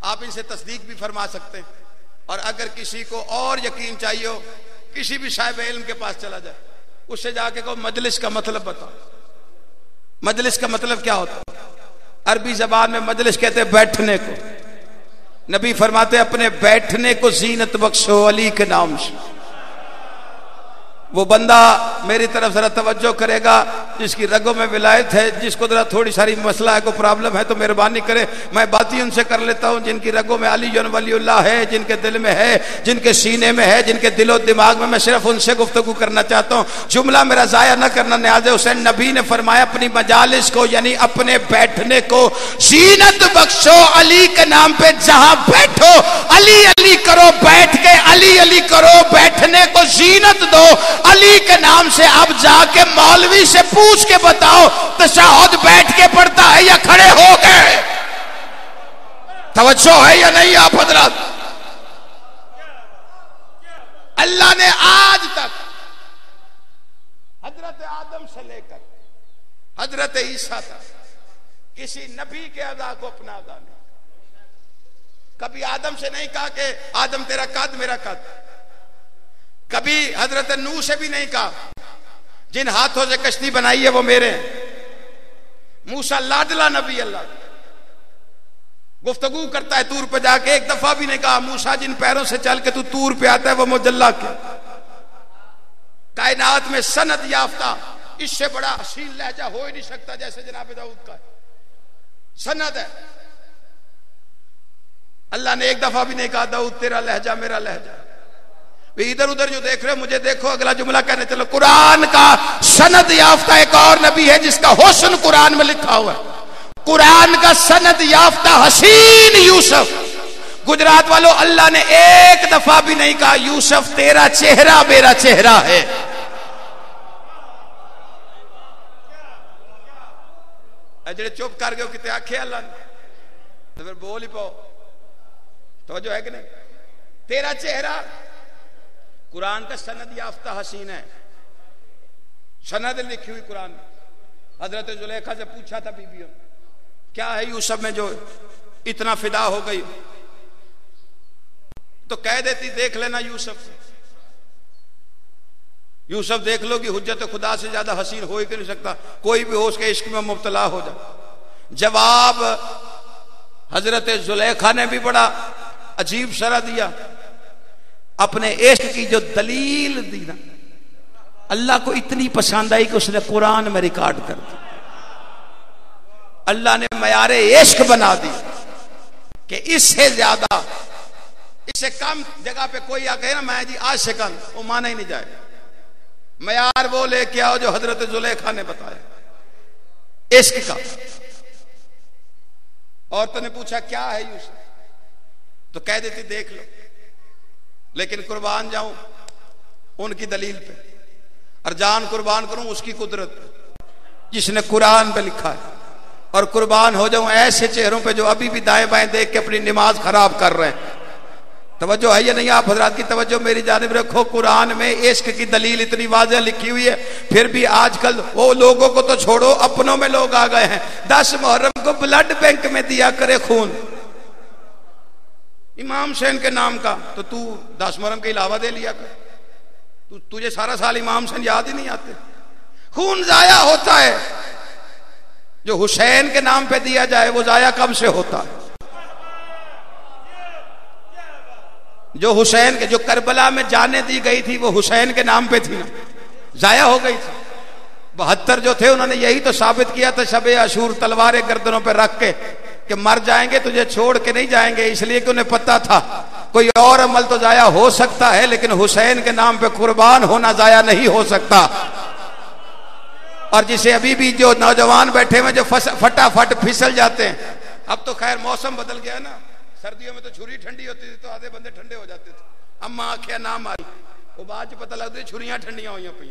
آپ ان سے تصدیق بھی فرما سکتے ہیں۔ اور اگر کسی کو اور یقین چاہیے ہو، کسی بھی صاحب علم کے پاس چلا جائے، اس سے جا کے کہو، مجلس کا مطلب بتاؤ۔ مجلس کا مطلب کیا ہوتا عربی زبان میں مجلس کہتے ہیں بیٹھنے کو نبی فرماتے اپنے بیٹھنے کو زینت بخشو علی کے نام سے وہ بندہ میری طرف ذرا توجہ کرے گا، جس کی رگوں میں ولایت ہے، جس کو ذرا تھوڑی ساری مسئلہ ہے، کوئی پرابلم ہے تو مہربانی کرے، میں باتی ان سے کر لیتا ہوں، جن کی رگوں میں علی ولی اللہ ہے، جن کے دل میں ہے، جن کے سینے میں ہے، جن کے دل و دماغ میں میں صرف ان سے گفتگو کرنا چاہتا ہوں۔ جملہ میرا ضائع نہ کرنا، نیاز حسین نبی نے فرمایا، اپنی مجالس کو یعنی اپنے بیٹھنے کو، زینت بخشو، علی کے نام پہ جہاں بیٹھو، علی علی کرو، بیٹھ کے، علی علی کرو، بیٹھنے کو زینت دو علی کے نام سے اب جا کے مولوی سے پوچھ کے بتاؤ تشاہد بیٹھ کے پڑھتا ہے یا کھڑے ہو گئے توجہ ہے یا نہیں آپ حضرت اللہ نے آج تک حضرت آدم سے لے کر حضرت عیسیٰ تک کسی نبی کے ادا کو اپنا ادا نہیں کبھی آدم سے نہیں کہا کہ آدم تیرا قد، میرا قد۔ کبھی حضرت نو سے بھی نہیں کہا۔ جن ہاتھوں سے کشتی بنائی ہے وہ میرے موسا لادلا نبی اللہ۔ گفتگو کرتا ہے تور پہ جا کے، ایک دفعہ بھی نے کہا موسا جن پیروں سے چل کے تو تور پہ آتا ہے، وہ مجلہ کیا کائنات میں سند یافتہ، اس سے بڑا حسین لہجہ ہو ہی نہیں سکتا جیسے جناب داؤد کا۔ سند ہے۔ اللہ نے ایک دفعہ بھی نہیں کہا، داؤد تیرا لہجہ میرا لہجہ۔ ادھر ادھر جو دیکھ رہے مجھے دیکھو، اگلا جملہ کہنے چلو، قرآن کا سند یافتہ ایک اور نبی ہے جس کا حسن قرآن میں لکھا ہوا ہے۔ قرآن کا سند یافتہ حسین یوسف۔ گجرات والوں اللہ نے ایک دفعہ بھی نہیں کہا، یوسف تیرا چہرہ میرا چہرہ ہے۔ جڑے چپ کر گئے کتنے آخے اللہ نے۔ تو پھر بول ہی پاؤ۔ توجہ ہے کہ نہیں؟ تیرا چہرہ قرآن کا سند یافتہ حسین ہے۔ سند لکھی ہوئی قرآن میں۔ حضرت زلیخا سے پوچھا تھا بی بیوں کیا ہے یوسف میں جو اتنا فدا ہو گئی؟ تو کہہ دیتی، دیکھ لینا یوسف۔ یوسف دیکھ لو کہ حجت خدا سے زیادہ حسین ہو ہی نہیں سکتا۔ کوئی بھی ہو اس کے عشق میں مبتلا ہو جائے۔ جواب حضرت زلیخا نے بھی بڑا عجیب سرا دیا۔ اپنے عشق کی جو دلیل دی نا، اللہ کو اتنی پسند آئی کہ اس نے قرآن میں ریکارڈ کر دی اللہ نے معیار عشق بنا دی کہ اس سے زیادہ، اس سے کم جگہ پہ کوئی آ کہ نا، میں جی آج سے کم، وہ مانا ہی نہیں جائے۔ معیار وہ لے کے آؤ جو حضرت زلیخا نے بتایا۔ عشق کا۔ عورتوں نے پوچھا، کیا ہے یوسف؟ تو کہہ دیتی، دیکھ لو۔ لیکن قربان جاؤں ان کی دلیل پہ۔ اور جان قربان کروں اس کی قدرت پہ۔ جس نے قرآن پہ لکھا ہے۔ اور قربان ہو جاؤں ایسے چہروں پہ جو ابھی بھی دائیں بائیں دیکھ کے اپنی نماز خراب کر رہے ہیں۔ توجہ ہے یا نہیں آپ حضرات کی توجہ میری جانب رکھو۔ قرآن میں عشق کی دلیل اتنی واضح لکھی ہوئی ہے۔ پھر بھی آج کل وہ لوگوں کو تو چھوڑو، اپنوں میں لوگ آ گئے ہیں۔ دس محرم کو بلڈ بینک میں دیا کرے خون۔ امام حسین کے نام کا، تو تو دس محرم کے علاوہ دے لیا کر۔ تجھے سارا سال امام حسین یاد ہی نہیں آتے۔ خون ضائع ہوتا ہے۔ جو حسین کے نام پہ دیا جائے، وہ ضائع کب سے ہوتا ہے؟ جو حسین کے، جو کربلا میں جانے دی گئی تھی، وہ حسین کے نام پہ تھی نا۔ ضائع ہو گئی تھی۔ بہتر جو تھے، انہوں نے یہی تو ثابت کیا تھا، شب اشور تلوار گردنوں پہ رکھ کے۔ کہ مر جائیں گے تجھے چھوڑ کے نہیں جائیں گے، اس لیے کہ انہیں پتا تھا۔ کوئی اور عمل تو ضائع ہو سکتا ہے، لیکن حسین کے نام پہ قربان ہونا ضائع نہیں ہو سکتا۔ اور جسے ابھی بھی جو نوجوان بیٹھے ہوئے جو فٹا فٹ پھسل جاتے ہیں۔ اب تو خیر موسم بدل گیا نا۔ سردیوں میں تو چھری ٹھنڈی ہوتی تھی، تو آدھے بندے ٹھنڈے ہو جاتے تھے۔ اما آخیا نام آئی وہ بعد پتہ لگتا چھریاں ٹھنڈیاں ہوئی پہ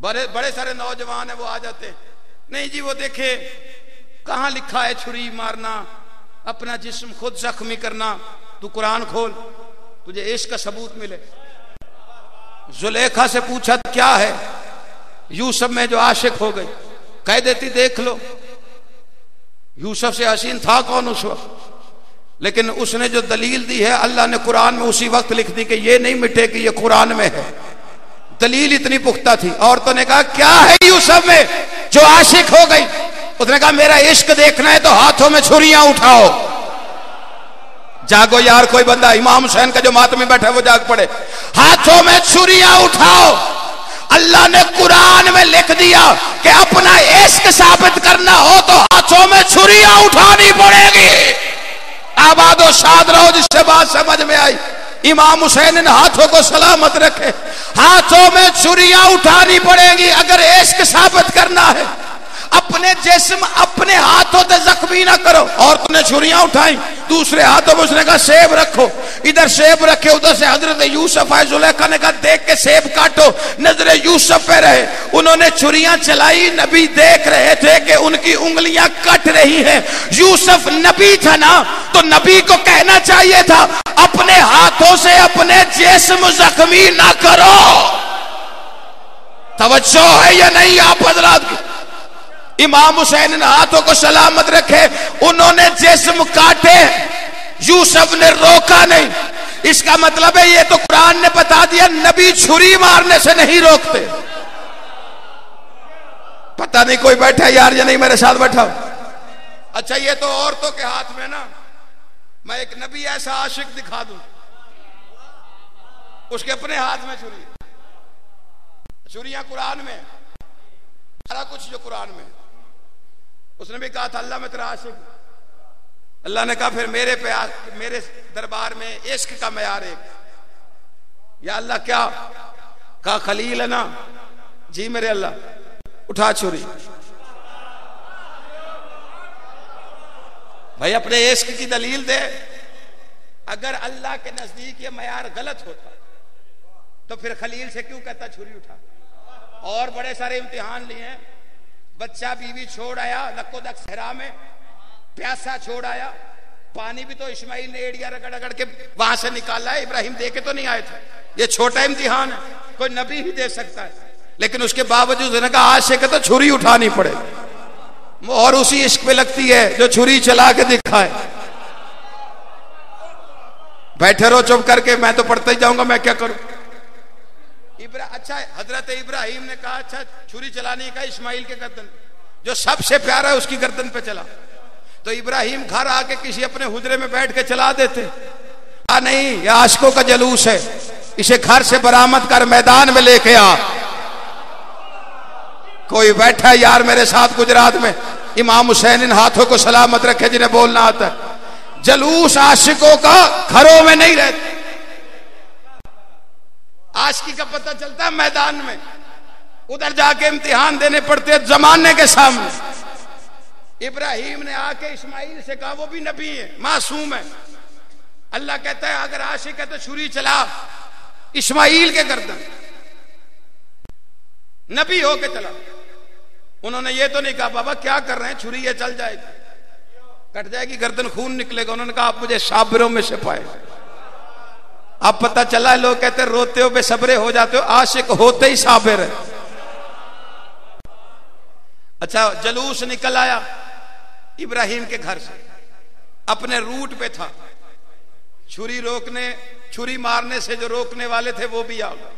بڑے بڑے سارے نوجوان ہیں، وہ آ جاتے ہیں۔ نہیں جی وہ دیکھے کہاں لکھا ہے چھری مارنا؟ اپنا جسم خود زخمی کرنا۔ تو قرآن کھول، تجھے عشق کا ثبوت ملے۔ زلیخا سے پوچھا کیا ہے؟ یوسف میں جو عاشق ہو گئی۔ کہہ دیتی، دیکھ لو۔ یوسف سے حسین تھا کون اس وقت؟ لیکن اس نے جو دلیل دی ہے، اللہ نے قرآن میں اسی وقت لکھ دی کہ یہ نہیں مٹے کہ یہ قرآن میں ہے۔ دلیل اتنی پختہ تھی۔ عورتوں نے کہا، کیا ہے یوسف میں جو عاشق ہو گئی؟ اس نے کہا، میرا عشق دیکھنا ہے تو ہاتھوں میں چھریاں اٹھاؤ۔ جاگو یار کوئی بندہ، امام حسین کا جو ماتمی بیٹھا ہے وہ جاگ پڑے۔ ہاتھوں میں چھریاں اٹھاؤ۔ اللہ نے قرآن میں لکھ دیا کہ اپنا عشق ثابت کرنا ہو تو ہاتھوں میں چھریاں اٹھانی پڑے گی۔ آباد و شاد رہو جس سے بات سمجھ میں آئی۔ امام حسین ان ہاتھوں کو سلامت رکھے۔ ہاتھوں میں چھریاں اٹھانی پڑے گی۔ اگر عشق ثابت کرنا ہے اپنے جسم اپنے ہاتھوں سے زخمی نہ کرو۔ اور نے چھریاں اٹھائیں دوسرے ہاتھوں میں اس نے کہا سیب رکھو۔ ادھر سیب رکھے، ادھر سے حضرت یوسف آئے، زلیخا نے کہا دیکھ کے سیب کاٹو۔ نظر یوسف پہ رہے۔ انہوں نے چھریاں چلائی، نبی دیکھ رہے تھے کہ ان کی انگلیاں کٹ رہی ہیں۔ یوسف نبی تھا نا، تو نبی کو کہنا چاہیے تھا، اپنے ہاتھوں سے اپنے جسم زخمی نہ کرو۔ توجہ ہے یا نہیں آپ حضرات کی؟ امام حسین نے ہاتھوں کو سلامت رکھے، انہوں نے جسم کاٹے، یوسف نے روکا نہیں۔ اس کا مطلب ہے یہ تو قرآن نے بتا دیا، نبی چھری مارنے سے نہیں روکتے۔ پتہ نہیں کوئی بیٹھا یار یا نہیں، میرے ساتھ بیٹھا۔ اچھا یہ تو عورتوں کے ہاتھ میں نا۔ میں ایک نبی ایسا عاشق دکھا دوں۔ اس کے اپنے ہاتھ میں چھری۔ چھریاں قرآن میں، سارا کچھ جو قرآن میں۔ اس نے بھی کہا تھا، اللہ میں تیرا عاشق اللہ نے کہا، پھر میرے پہ میرے دربار میں عشق کا معیار ایک۔ یا اللہ، کیا؟ کہا، خلیل ہے نا۔ جی میرے اللہ، اٹھا چھری۔ بھائی، اپنے عشق کی دلیل دے۔ اگر اللہ کے نزدیک یہ معیار غلط ہوتا، تو پھر خلیل سے کیوں کہتا، چھری اٹھا۔ اور بڑے سارے امتحان لیے۔ ہیں بچہ بیوی چھوڑ آیا، لکو دک صحرا میں، پیاسا چھوڑ آیا۔ پانی بھی تو اسماعیل نے ایڑیا رگڑ رگڑ کے وہاں سے نکالا ہے، ابراہیم دے کے تو نہیں آئے تھے۔ یہ چھوٹا امتحان ہے، کوئی نبی ہی دے سکتا ہے۔ لیکن اس کے باوجود نے کہا، آج سے کہ تو چھری اٹھانی پڑے۔ اور اسی عشق پہ لگتی ہے، جو چھری چلا کے دکھائے۔ بیٹھے رہو، چپ کر کے میں تو پڑھتا ہی جاؤں گا، میں کیا کروں؟ اچھا حضرت ابراہیم نے کہا اچھا چھری چلانے کا اسماعیل کے گردن جو سب سے پیارا ہے، اس کی گردن پہ چلا۔ تو ابراہیم گھر آ کے کسی اپنے حجرے میں بیٹھ کے چلا دیتے۔ آ نہیں، یہ عاشقوں کا جلوس ہے۔ اسے گھر سے برامد کر میدان میں لے کے آ۔ کوئی بیٹھا ہے یار میرے ساتھ گجرات میں؟ امام حسین ان ہاتھوں کو سلامت رکھے جنہیں بولنا آتا ہے۔ جلوس عاشقوں کا گھروں میں نہیں رہتے عاشقی کا پتہ چلتا ہے میدان میں۔ ادھر جا کے امتحان دینے پڑتے ہیں زمانے کے سامنے۔ ابراہیم نے آ کے اسماعیل سے کہا، وہ بھی نبی ہے معصوم ہے اللہ کہتا ہے، اگر عاشق ہے تو چھری چلا۔ اسماعیل کے گردن۔ نبی ہو کے چلا۔ انہوں نے یہ تو نہیں کہا، بابا کیا کر رہے ہیں؟ چھری یہ چل جائے گی۔ کٹ جائے گی، گردن خون نکلے گا۔ انہوں نے کہا، آپ مجھے شابروں میں سے پائے۔ اب پتہ چلا لوگ کہتے روتے ہو، بے صبرے ہو جاتے ہو، عاشق ہوتے ہی صابر ہے اچھا جلوس نکل آیا ابراہیم کے گھر سے۔ اپنے روٹ پہ تھا۔ چھری روکنے، چھری مارنے سے جو روکنے والے تھے، وہ بھی آ گئے۔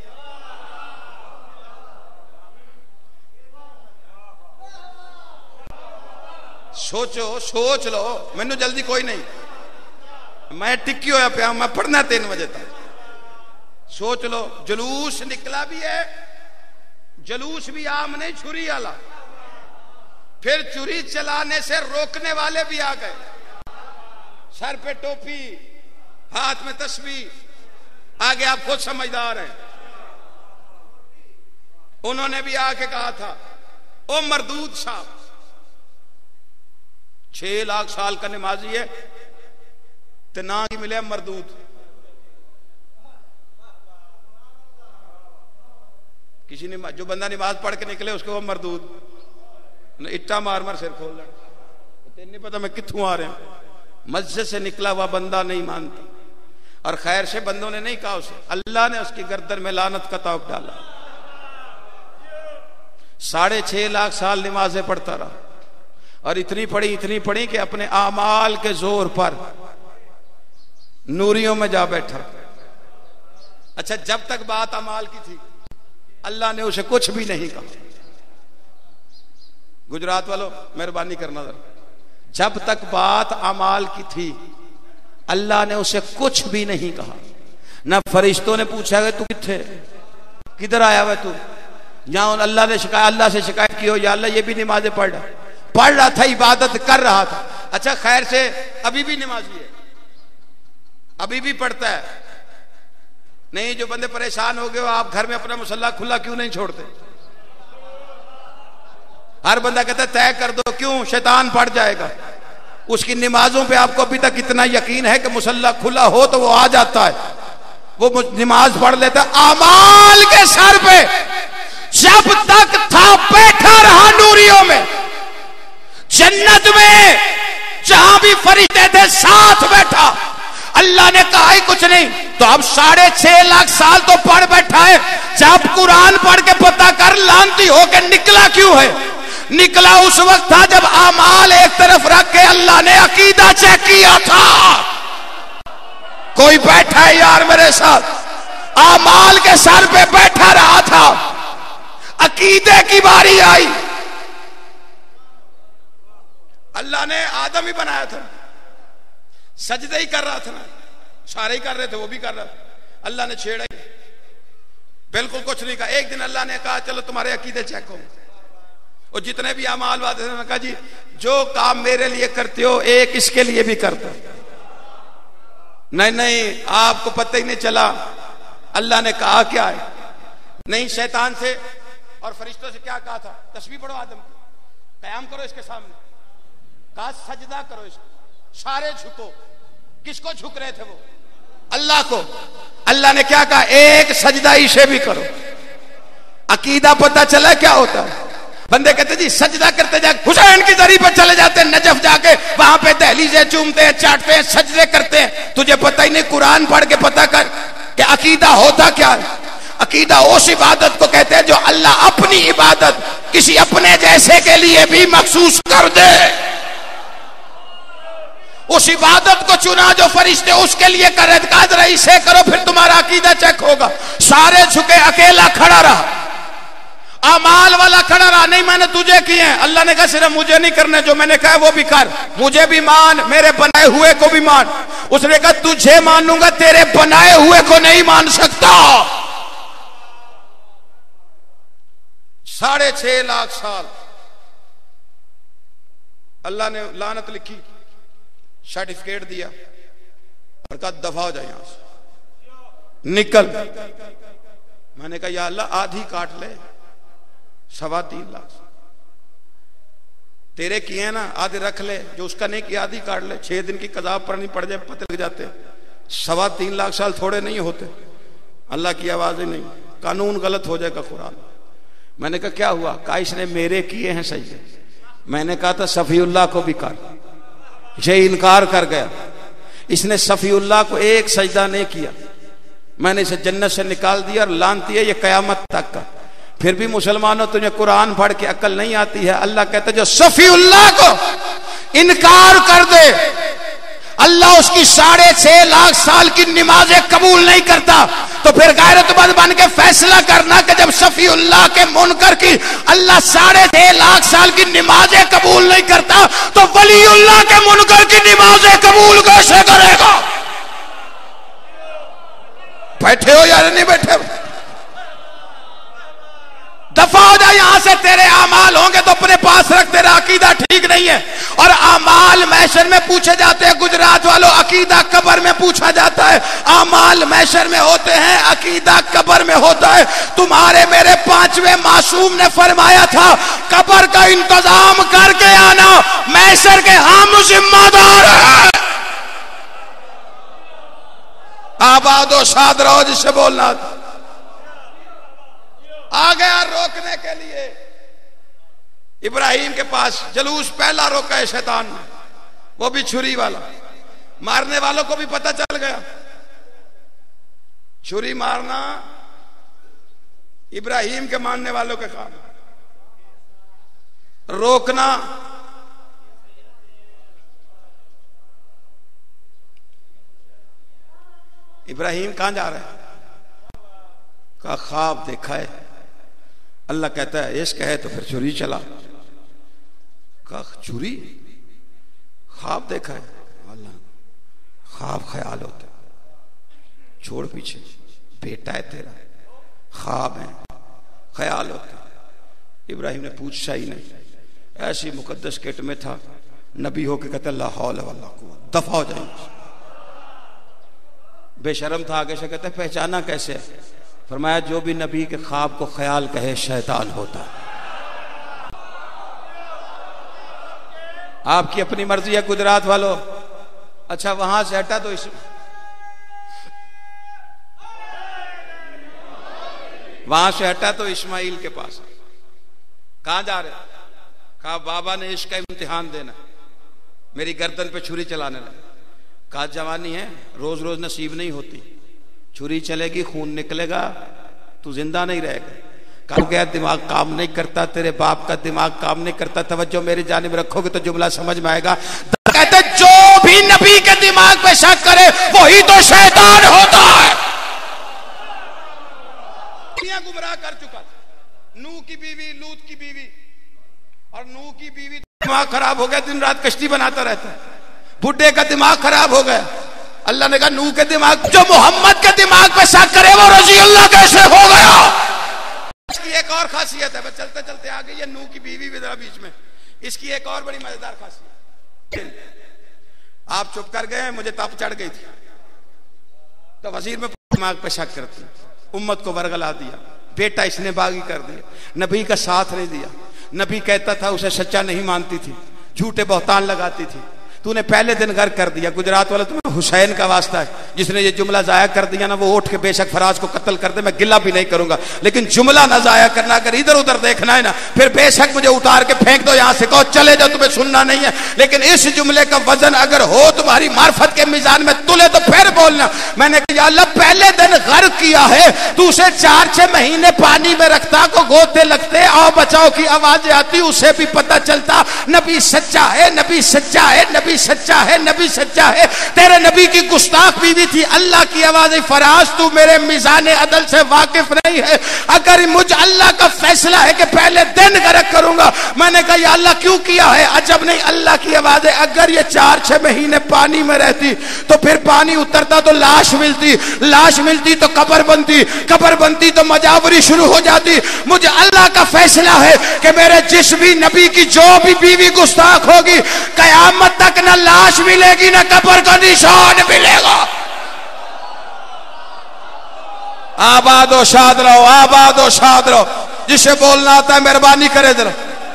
سوچو، سوچ لو مینو جلدی کوئی نہیں۔ میں ٹکی ہوا پیا، میں پڑھنا تین بجے تک۔ سوچ لو، جلوس نکلا بھی ہے، جلوس بھی عام نہیں، چھری والا۔ پھر چوری چلانے سے روکنے والے بھی آ گئے۔ سر پہ ٹوپی، ہاتھ میں تصویر آگے آپ خود سمجھدار ہیں۔ انہوں نے بھی آ کے کہا تھا، او مردود صاحب، چھ لاکھ سال کا نمازی ہے تو نہ ہی ملے مردود۔ کسی نے جو بندہ نماز پڑھ کے نکلے اس کو وہ مردود۔ اٹا مار مار سر کھول تین نہیں پتا میں کتوں آ رہے ہیں۔ مسجد سے نکلا ہوا بندہ نہیں مانتا۔ اور خیر سے بندوں نے نہیں کہا اسے۔ اللہ نے اس کی گردن میں لانت کا توق ڈالا۔ ساڑھے چھ لاکھ سال نمازیں پڑھتا رہا۔ اور اتنی پڑھی اتنی پڑھی کہ اپنے اعمال کے زور پر نوریوں میں جا بیٹھا۔ اچھا جب تک بات امال کی تھی، اللہ نے اسے کچھ بھی نہیں کہا۔ گجرات والوں مہربانی کرنا ذرا۔ جب تک بات امال کی تھی، اللہ نے اسے کچھ بھی نہیں کہا۔ نہ فرشتوں نے پوچھا گیا تو کتنے کدھر آیا ہوا تو؟ جہاں اللہ نے شکایت، اللہ سے شکایت کی ہو، یا اللہ یہ بھی نمازیں پڑھ رہا۔ پڑھ رہا تھا، عبادت کر رہا تھا۔ اچھا خیر سے ابھی بھی نمازی ہے۔ ابھی بھی پڑھتا ہے۔ نہیں، جو بندے پریشان ہو گئے ہو، آپ گھر میں اپنا مسلح کھلا کیوں نہیں چھوڑتے؟ ہر بندہ کہتا ہے، طے کر دو، کیوں؟ شیطان پڑ جائے گا۔ اس کی نمازوں پہ آپ کو ابھی تک اتنا یقین ہے کہ مسلح کھلا ہو تو وہ آ جاتا ہے۔ وہ نماز پڑھ لیتا ہے۔ امال کے سر پہ جب تک تھا، بیٹھا رہا نوریوں میں۔ جنت میں جہاں بھی فرشتے تھے، ساتھ بیٹھا۔ اللہ نے کہا ہی کچھ نہیں۔ تو اب ساڑھے چھ لاکھ سال تو پڑھ بیٹھا ہے۔ جب قرآن پڑھ کے پتا کر لانتی ہو کے نکلا کیوں ہے۔ نکلا اس وقت تھا جب امال ایک طرف رکھ کے اللہ نے عقیدہ چیک کیا تھا۔ کوئی بیٹھا ہے یار میرے ساتھ۔ امال کے سر پہ بیٹھا رہا تھا۔ عقیدے کی باری آئی۔ اللہ نے آدم ہی بنایا تھا۔ سجدے ہی کر رہا تھا نا۔ سارے ہی کر رہے تھے، وہ بھی کر رہا تھا۔ اللہ نے چھیڑا ہی۔ بالکل کچھ نہیں کہا۔ ایک دن اللہ نے کہا، چلو تمہارے عقیدے چیک ہو اور جتنے بھی امال بات نے کہا جی جو کام میرے لیے کرتے ہو، ایک اس کے لیے بھی کرتا۔ نہیں نہیں، آپ کو پتہ ہی نہیں چلا۔ اللہ نے کہا کیا ہے؟ نہیں، شیطان سے اور فرشتوں سے کیا کہا تھا؟ تصویر پڑھو آدم کی قیام کرو اس کے سامنے۔ کہا، سجدہ کرو اس کو۔ سارے جھکو۔ کس کو جھک رہے تھے وہ؟ اللہ کو۔ اللہ نے کیا کہا؟ ایک سجدہ اسے بھی کرو۔ عقیدہ پتہ چلا کیا ہوتا ہے؟ بندے کہتے جی سجدہ کرتے جا، حسین کی ذریعے پر چلے جاتے ہیں، نجف جا کے وہاں پہ دہلیزیں چومتے ہیں، چاٹتے ہیں، سجدے کرتے ہیں۔ تجھے پتہ ہی نہیں، قرآن پڑھ کے پتہ کر کہ عقیدہ ہوتا کیا ہے۔ عقیدہ اس عبادت کو کہتے ہیں جو اللہ اپنی عبادت کسی اپنے جیسے کے لیے بھی مخصوص کر دے۔ اس عبادت کو چنا جو فرشتے اس کے لیے کرے قادر اسے کرو، پھر تمہارا عقیدہ چیک ہوگا۔ سارے جھکے، اکیلا کھڑا رہا۔ امال والا کھڑا رہا۔ نہیں، میں نے تجھے کیے ہیں۔ اللہ نے کہا، صرف مجھے نہیں کرنے، جو میں نے کہا وہ بھی کر۔ مجھے بھی مان، میرے بنائے ہوئے کو بھی مان۔ اس نے کہا، تجھے مانوں گا، تیرے بنائے ہوئے کو نہیں مان سکتا۔ ساڑھے چھ لاکھ سال۔ اللہ نے لانت لکھی۔ سرٹیفکیٹ دیا اور کہا دفاع ہو جائے یہاں سے نکل میں نے کہا یا اللہ آدھی کاٹ لے سوا تین لاکھ تیرے کیے ہیں نا آدھے رکھ لے جو اس کا نہیں کیا آدھی کاٹ لے چھ دن کی کذاب پر نہیں پڑ جائے پتہ لگ جاتے سوا تین لاکھ سال تھوڑے نہیں ہوتے اللہ کی آواز ہی نہیں قانون غلط ہو جائے گا قرآن میں نے کہا کیا ہوا کہا اس نے میرے کیے ہیں سجدے میں نے کہا تھا صفی اللہ کو بھی کر یہ انکار کر گیا۔ اس نے صفی اللہ کو ایک سجدہ نہیں کیا۔ میں نے اسے جنت سے نکال دیا اور لانتی ہے یہ قیامت تک کا۔ پھر بھی مسلمانوں تجھے قرآن پڑھ کے عقل نہیں آتی ہے۔ اللہ کہتا جو صفی اللہ کو انکار کر دے اللہ اس کی ساڑھے چھ لاکھ سال کی نمازیں قبول نہیں کرتا تو پھر غیرت بند بن کے فیصلہ کرنا کہ جب صفی اللہ کے منکر کی اللہ ساڑھے چھ لاکھ سال کی نمازیں قبول نہیں کرتا تو ولی اللہ کے منکر کی نمازیں قبول کیسے کرے گا؟ بیٹھے ہو یا نہیں بیٹھے ہو؟ دفع ہو جائے یہاں سے تیرے اعمال ہوں گے تو اپنے پاس رکھ، تیرا عقیدہ ٹھیک نہیں ہے۔ اور اعمال محشر میں پوچھے جاتے ہیں، گجرات والوں عقیدہ قبر میں پوچھا جاتا ہے۔ اعمال محشر میں ہوتے ہیں، عقیدہ قبر میں ہوتا ہے۔ تمہارے میرے پانچویں معصوم نے فرمایا تھا، قبر کا انتظام کر کے آنا، محشر کے ہم ذمہ دار ہیں۔ آباد و شاد رہو جس سے بولنا تھا۔ آ گیا روکنے کے لیے۔ ابراہیم کے پاس جلوس پہلا روکا ہے شیطان نے، وہ بھی چھری والا۔ مارنے والوں کو بھی پتہ چل گیا۔ چھری مارنا ابراہیم کے ماننے والوں کے کام۔ روکنا۔ ابراہیم کہاں جا رہا ہے؟ کا خواب دیکھا ہے۔ اللہ کہتا ہے، عشق ہے تو پھر چوری چلا۔ کہا، چوری؟ خواب دیکھا ہے۔ اللہ خواب خیال ہوتا ہے۔ چھوڑ پیچھے، بیٹا ہے تیرا۔ خواب ہے، خیال ہوتا ہے۔ ابراہیم نے پوچھا ہی نہیں۔ ایسی مقدس کٹ میں تھا۔ نبی ہو کے کہتے اللہ حول واللہ کو دفع ہو جائیں۔ بے شرم تھا، آگے سے کہتے پہچانا کیسے ہے؟ فرمایا جو بھی نبی کے خواب کو خیال کہے، شیطان ہوتا۔ ہے آپ کی اپنی مرضی ہے گجرات والو۔ اچھا وہاں سے ہٹا تو اس وہاں سے ہٹا تو اسماعیل کے پاس۔ کہاں جا رہے؟ کہا، بابا نے اس کا امتحان دینا میری گردن پہ چھری چلانے لگا کہا، جوانی ہے، روز روز نصیب نہیں ہوتی۔ چھری چلے گی، خون نکلے گا، تو زندہ نہیں رہے گا۔ کہا گیا، دماغ کام نہیں کرتا، تیرے باپ کا دماغ کام نہیں کرتا، توجہ میری جانب رکھو گے تو جملہ سمجھ میں آئے گا۔ کہتے جو بھی نبی کے دماغ پہ شک کرے، وہی تو شیطان ہوتا ہے۔ گمراہ کر چکا۔ تھا نو کی بیوی، لوت کی بیوی۔ اور نو کی بیوی دماغ خراب ہو گیا، دن رات کشتی بناتا رہتا ہے۔ بڈھے کا دماغ خراب ہو گیا۔ اللہ نے کہا نو کے دماغ جو محمد کے دماغ پہ شک کرے وہ رضی اللہ کیسے ہو گیا۔ اس کی ایک اور خاصیت ہے، بس چلتے چلتے آ گئی نو کی بیوی بھی ذرا بیچ میں۔ اس کی ایک اور بڑی مزیدار خاصیت۔ آپ چپ کر گئے، مجھے تپ چڑھ گئی تھی۔ تو وزیر میں دماغ پہ شک کرتی۔ امت کو ورگلا دیا۔ بیٹا اس نے باغی کر دیا۔ نبی کا ساتھ نہیں دیا۔ نبی کہتا تھا، اسے سچا نہیں مانتی تھی۔ جھوٹے بہتان لگاتی تھی۔ تو نے پہلے دن گھر کر دیا، گجرات والا تمہیں حسین کا واسطہ ہے۔ جس نے یہ جملہ ضائع کر دیا نا، وہ اٹھ کے بے شک فراز کو قتل کر دے، میں گلا بھی نہیں کروں گا۔ لیکن جملہ نہ ضائع کرنا، اگر ادھر ادھر دیکھنا ہے نا، پھر بے شک مجھے اتار کے پھینک دو یہاں سے، کہو چلے جاؤ، تمہیں سننا نہیں ہے۔ لیکن اس جملے کا وزن اگر ہو تمہاری معرفت کے میزان میں تلے تو پھر بولنا۔ میں نے کہا، یا اللہ، پہلے دن غرق کیا ہے۔ تو اسے چار چھ مہینے پانی میں رکھتا، کو گوتے لگتے، آؤ بچاؤ کی آوازیں آتی، اسے بھی پتہ چلتا، نبی سچا ہے، نبی سچا ہے، نبی نبی سچا ہے، نبی سچا ہے۔ تیرے نبی کی گستاخ بیوی تھی، اللہ کی آواز فراز تو میرے میزان عدل سے واقف نہیں ہے۔ اگر مجھ اللہ کا فیصلہ ہے کہ پہلے دن گرک کروں گا، میں نے کہا، یا اللہ کیوں کیا ہے؟ عجب نہیں، اللہ کی آواز ہے۔ اگر یہ چار چھ مہینے پانی میں رہتی تو پھر پانی اترتا تو لاش ملتی۔ لاش ملتی تو قبر بنتی قبر بنتی تو مجاوری شروع ہو جاتی۔ مجھے اللہ کا فیصلہ ہے کہ میرے جس بھی نبی کی، جو بھی بیوی گستاخ ہوگی، قیامت تک نہ لاش ملے گی، نہ قبر کا نشان ملے گا۔ آباد و شاد رہو، آباد و شاد رہو۔ جسے بولنا آتا ہے مہربانی کرے ذرا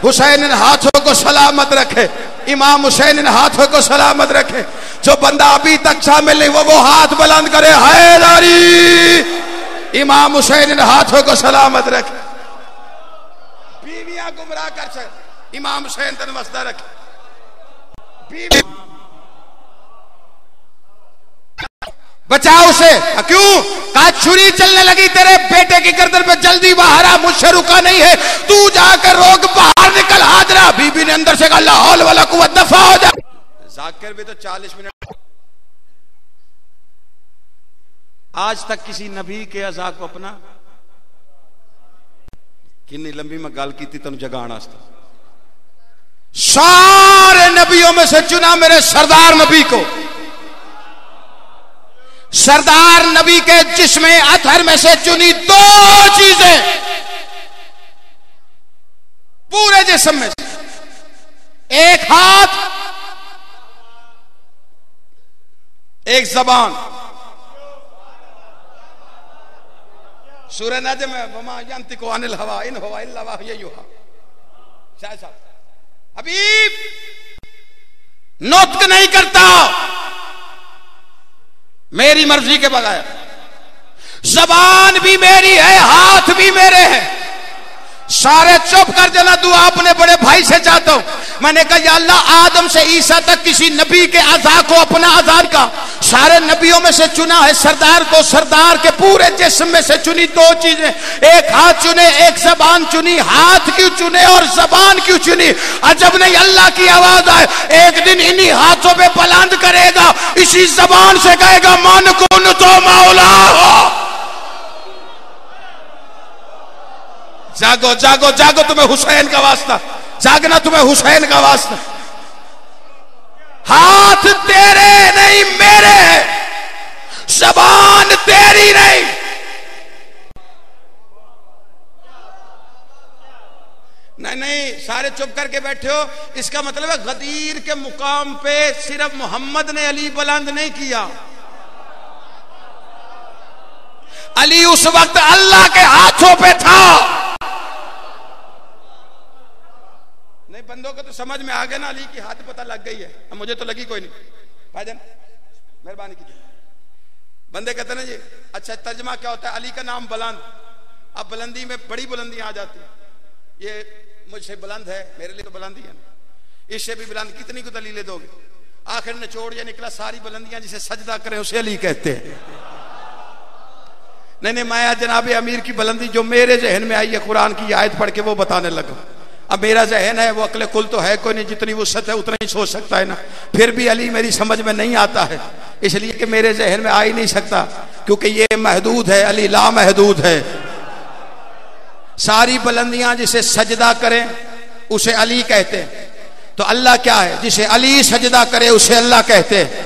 حسین ان ہاتھوں کو سلامت رکھے۔ امام حسین ان ہاتھوں کو سلامت رکھے۔ جو بندہ ابھی تک شامل نہیں، وہ وہ ہاتھ بلند کرے۔ حیداری امام حسین ان ہاتھوں کو سلامت رکھے۔ بیویاں گمراہ کر سکتے امام حسین تن مسئلہ رکھے۔ بیوی بچا اسے کیوں؟ کہا چھری چلنے لگی، تیرے بیٹے کی گردن پہ جلدی باہر آ، مجھ سے رکا نہیں ہے۔ تو جا کر روک باہر نکل، حاضرہ۔ بی بی نے اندر سے کہا اللہ والا قوت دفع ہو جا۔ ذاکر بھی تو چالیس منٹ۔ آج تک کسی نبی کے ازا کو اپنا؟ کنی لمبی میں گال کی تھی تن جگانا تھا سارے نبیوں میں سے چنا میرے سردار نبی کو۔ سردار نبی کے جسم اتھر میں سے چنی دو چیزیں۔ پورے جسم میں سے۔ ایک ہاتھ، ایک زبان۔ سورہ نجم ہے، وما ینتقو عن الہوا ان ہوا الا وحی یوحا شاید صاحب۔ حبیب نوتک نہیں کرتا۔ میری مرضی کے بغیر۔ زبان بھی میری ہے، ہاتھ بھی میرے ہیں۔ سارے چپ کر دینا دعا اپنے بڑے بھائی سے چاہتا ہوں۔ میں نے کہا، یا اللہ، آدم سے عیسیٰ تک کسی نبی کے عذا کو اپنا عذار کا۔ سارے نبیوں میں سے چنا ہے، سردار کو سردار کے پورے جسم میں سے چنی دو چیزیں۔ ایک ہاتھ چنے، ایک زبان چنی۔ ہاتھ کیوں چنے اور زبان کیوں چنی؟ عجب نہیں، اللہ کی آواز آئے۔ ایک دن انہی ہاتھوں پہ بلند کرے گا، اسی زبان سے کہے گا من کن تو مولا۔ ہو جاگو جاگو جاگو تمہیں حسین کا واسطہ۔ جاگنا تمہیں حسین کا واسطہ۔ ہاتھ تیرے نہیں، میرے۔ زبان تیری نہیں۔ نہیں نہیں، سارے چپ کر کے بیٹھے ہو۔ اس کا مطلب ہے غدیر کے مقام پہ صرف محمد نے علی بلند نہیں کیا۔ علی اس وقت اللہ کے ہاتھوں پہ تھا۔ نہیں، بندوں کو تو سمجھ میں آ نا علی کی ہاتھ پتہ لگ گئی ہے۔ اب مجھے تو لگی کوئی نہیں۔ بھائی جان، مہربانی کیجیے۔ بندے کہتے ہیں جی اچھا ترجمہ کیا ہوتا ہے؟ علی کا نام بلند۔ اب بلندی میں بڑی بلندی آ جاتی ہیں۔ یہ مجھ سے بلند ہے، میرے لیے تو بلندی ہے اس سے بھی بلند کتنی کو دلیلیں دو گے؟ آخر نچوڑ یا نکلا، ساری بلندیاں جسے سجدہ کریں اسے علی کہتے ہیں۔ نہیں نہیں، میں جناب امیر کی بلندی جو میرے ذہن میں آئی ہے، قرآن کی آیت پڑھ کے وہ بتانے لگا اب میرا ذہن ہے وہ عقل کل تو ہے کوئی نہیں، جتنی وسعت ہے اتنا ہی سوچ سکتا ہے نا۔ پھر بھی علی میری سمجھ میں نہیں آتا ہے۔ اس لیے کہ میرے ذہن میں آ ہی نہیں سکتا، کیونکہ یہ محدود ہے، علی لا محدود ہے۔ ساری بلندیاں جسے سجدہ کریں، اسے علی کہتے ہیں۔ تو اللہ کیا ہے؟ جسے علی سجدہ کرے، اسے اللہ کہتے ہیں۔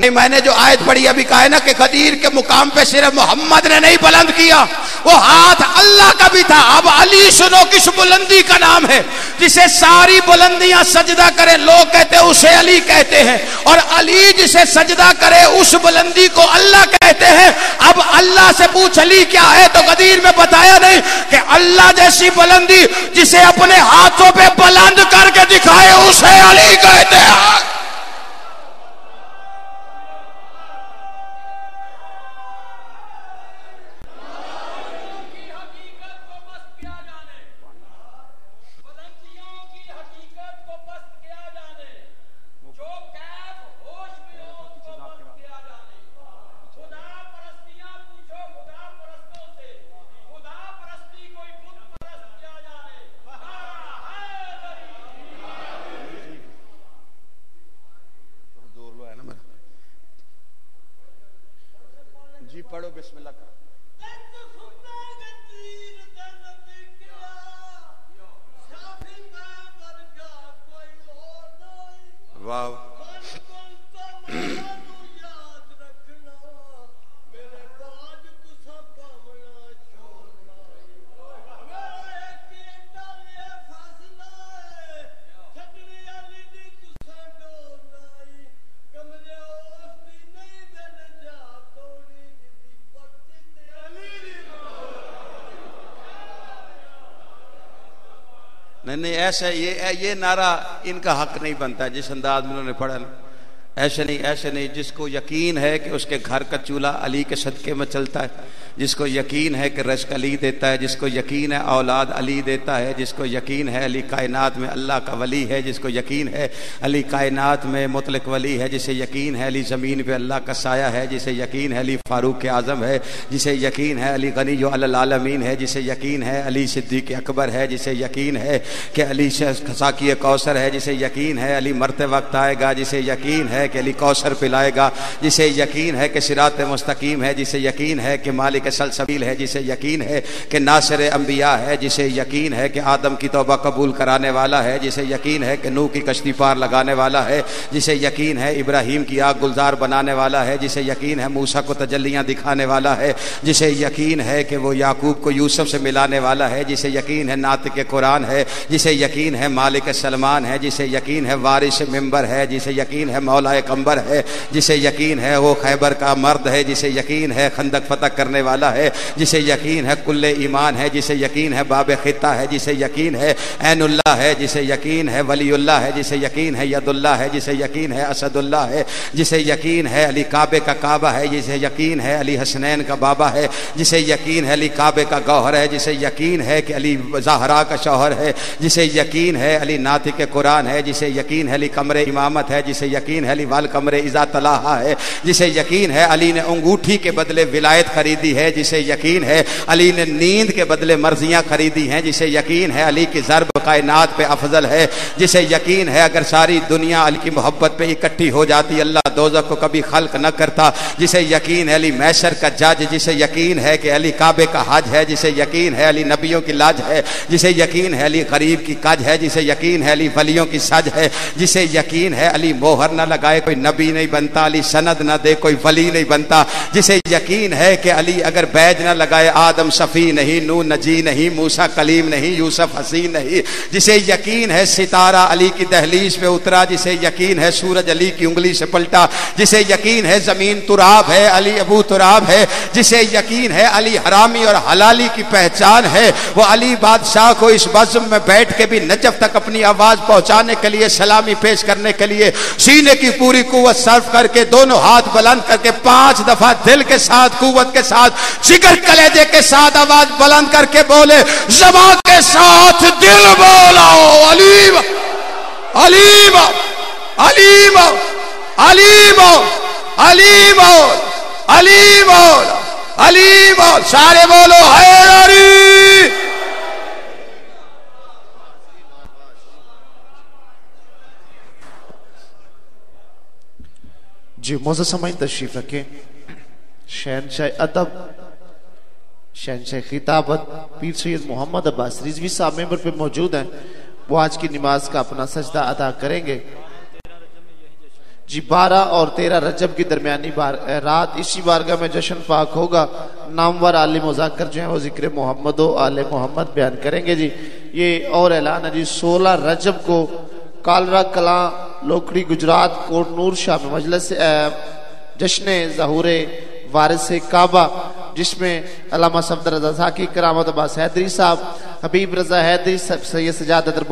نہیں، میں نے جو آیت پڑھی ابھی کہا ہے نا کہ قدیر کے مقام پہ صرف محمد نے نہیں بلند کیا، وہ ہاتھ اللہ کا بھی تھا۔ اب علی سنو کس بلندی کا نام ہے، جسے ساری بلندیاں سجدہ کرے، لوگ کہتے ہیں اسے علی کہتے ہیں۔ اور علی جسے سجدہ کرے، اس بلندی کو اللہ کہتے ہیں۔ اب اللہ سے پوچھ، علی کیا ہے؟ تو قدیر میں بتایا نہیں کہ اللہ جیسی بلندی جسے اپنے ہاتھوں پہ بلند کر کے دکھائے، اسے علی کہتے ہیں۔ نہیں نہیں، ایسا یہ یہ نعرہ ان کا حق نہیں بنتا جس انداز میں انہوں نے پڑھا نا۔ ایسے نہیں ایسے نہیں، جس کو یقین ہے کہ اس کے گھر کا چولہا علی کے صدقے میں چلتا ہے۔ جس کو یقین ہے کہ رزق علی دیتا ہے جس کو یقین ہے اولاد علی دیتا ہے جس کو یقین ہے علی کائنات میں اللہ کا ولی ہے جس کو یقین ہے علی کائنات میں مطلق ولی ہے جسے یقین ہے علی زمین پہ اللہ کا سایہ ہے جسے یقین ہے علی فاروق اعظم ہے جسے یقین ہے علی غنی جو العالمین ہے جسے یقین ہے علی صدیق اکبر ہے جسے یقین ہے کہ علی خساکی کوثر ہے جسے یقین ہے علی مرتے وقت آئے گا جسے یقین ہے کہ علی کوثر پلائے گا جسے یقین ہے کہ سرات مستقیم ہے جسے یقین ہے کہ مالک سلسبیل ہے جسے یقین ہے کہ ناصر انبیاء ہے جسے یقین ہے کہ آدم کی توبہ قبول کرانے والا ہے جسے یقین ہے کہ نو کی کشتی پار لگانے والا ہے جسے یقین ہے ابراہیم کی آگ گلزار بنانے والا ہے جسے یقین ہے موسا کو تجلیاں دکھانے والا ہے جسے یقین ہے کہ وہ یعقوب کو یوسف سے ملانے والا ہے جسے یقین ہے نعت کے قرآن ہے جسے یقین ہے مالک سلمان ہے جسے یقین ہے وارث ممبر ہے جسے یقین ہے مولا کمبر ہے جسے یقین ہے وہ خیبر کا مرد ہے جسے یقین ہے خندق فتح کرنے والا والا ہے جسے یقین ہے کل ایمان ہے جسے یقین ہے باب خطہ ہے جسے یقین ہے عین اللہ ہے جسے یقین ہے ولی اللہ ہے جسے یقین ہے ید اللہ ہے جسے یقین ہے اسد اللہ ہے جسے یقین ہے علی کعبے کا کعبہ ہے جسے یقین ہے علی حسنین کا بابا ہے جسے یقین ہے علی کعبے کا گوہر ہے جسے یقین ہے کہ علی زہرا کا شوہر ہے جسے یقین ہے علی ناطق قرآن ہے جسے یقین ہے علی کمر امامت ہے جسے یقین ہے علی وال کمر ازا طلحہ ہے جسے یقین ہے علی نے انگوٹھی کے بدلے ولایت خریدی ہے جسے یقین ہے علی نے نیند کے بدلے مرضیاں خریدی ہیں جسے یقین ہے علی کی ضرب کائنات پہ افضل ہے جسے یقین ہے اگر ساری دنیا علی کی محبت پہ اکٹھی ہو جاتی اللہ دوزہ کو کبھی خلق نہ کرتا جسے یقین ہے علی میسر کا جج جسے یقین ہے کہ علی کعبے کا حج ہے جسے یقین ہے علی نبیوں کی لاج ہے جسے یقین ہے علی غریب کی کج ہے جسے یقین ہے علی ولیوں کی سج ہے جسے یقین ہے علی موہر نہ لگائے کوئی نبی نہیں بنتا علی سند نہ دے کوئی ولی نہیں بنتا جسے یقین ہے کہ علی اگر بیج نہ لگائے، آدم صفی نہیں نو نجی نہیں موسا کلیم نہیں، یوسف حسین نہیں۔ جسے یقین ہے ستارہ علی کی دہلیز پہ اترا، جسے یقین ہے سورج علی کی انگلی سے پلٹا، جسے یقین ہے زمین تراب ہے، علی ابو تراب ہے، جسے یقین ہے علی حرامی اور حلالی کی پہچان ہے۔ وہ علی بادشاہ کو اس بزم میں بیٹھ کے بھی نجف تک اپنی آواز پہنچانے کے لیے، سلامی پیش کرنے کے لیے، سینے کی پوری قوت صرف کر کے، دونوں ہاتھ بلند کر کے، پانچ دفعہ دل کے ساتھ، قوت کے ساتھ جگر کلیجے کے ساتھ آواز بلند کر کے بولے، زبان کے ساتھ دل بولا علیم علیم علیم علیم علیم علیم علیم، سارے بولو حیدری جی موزہ سمائن تشریف رکھیں۔ شہنشاہ ادب، شہنشاہ خطابت، پیر سید محمد عباس رضوی صاحب ممبر پہ موجود ہیں۔ وہ آج کی نماز کا اپنا سجدہ ادا کریں گے۔ جی بارہ اور تیرہ رجب کی درمیانی بار، رات اسی بارگاہ میں جشن پاک ہوگا۔ نامور عال مذاکر جو ہیں، وہ ذکر محمد و آل محمد بیان کریں گے۔ جی یہ اور اعلان ہے جی سولہ رجب کو کالرا کلاں لوکڑی گجرات کوٹ نور شاہ میں مجلس جشن ظہور وارث کعبہ، جس میں علامہ صفدر رضا ذاکی کرامت عباس حیدری صاحب، حبیب رضا حیدری، سید سجاد ادر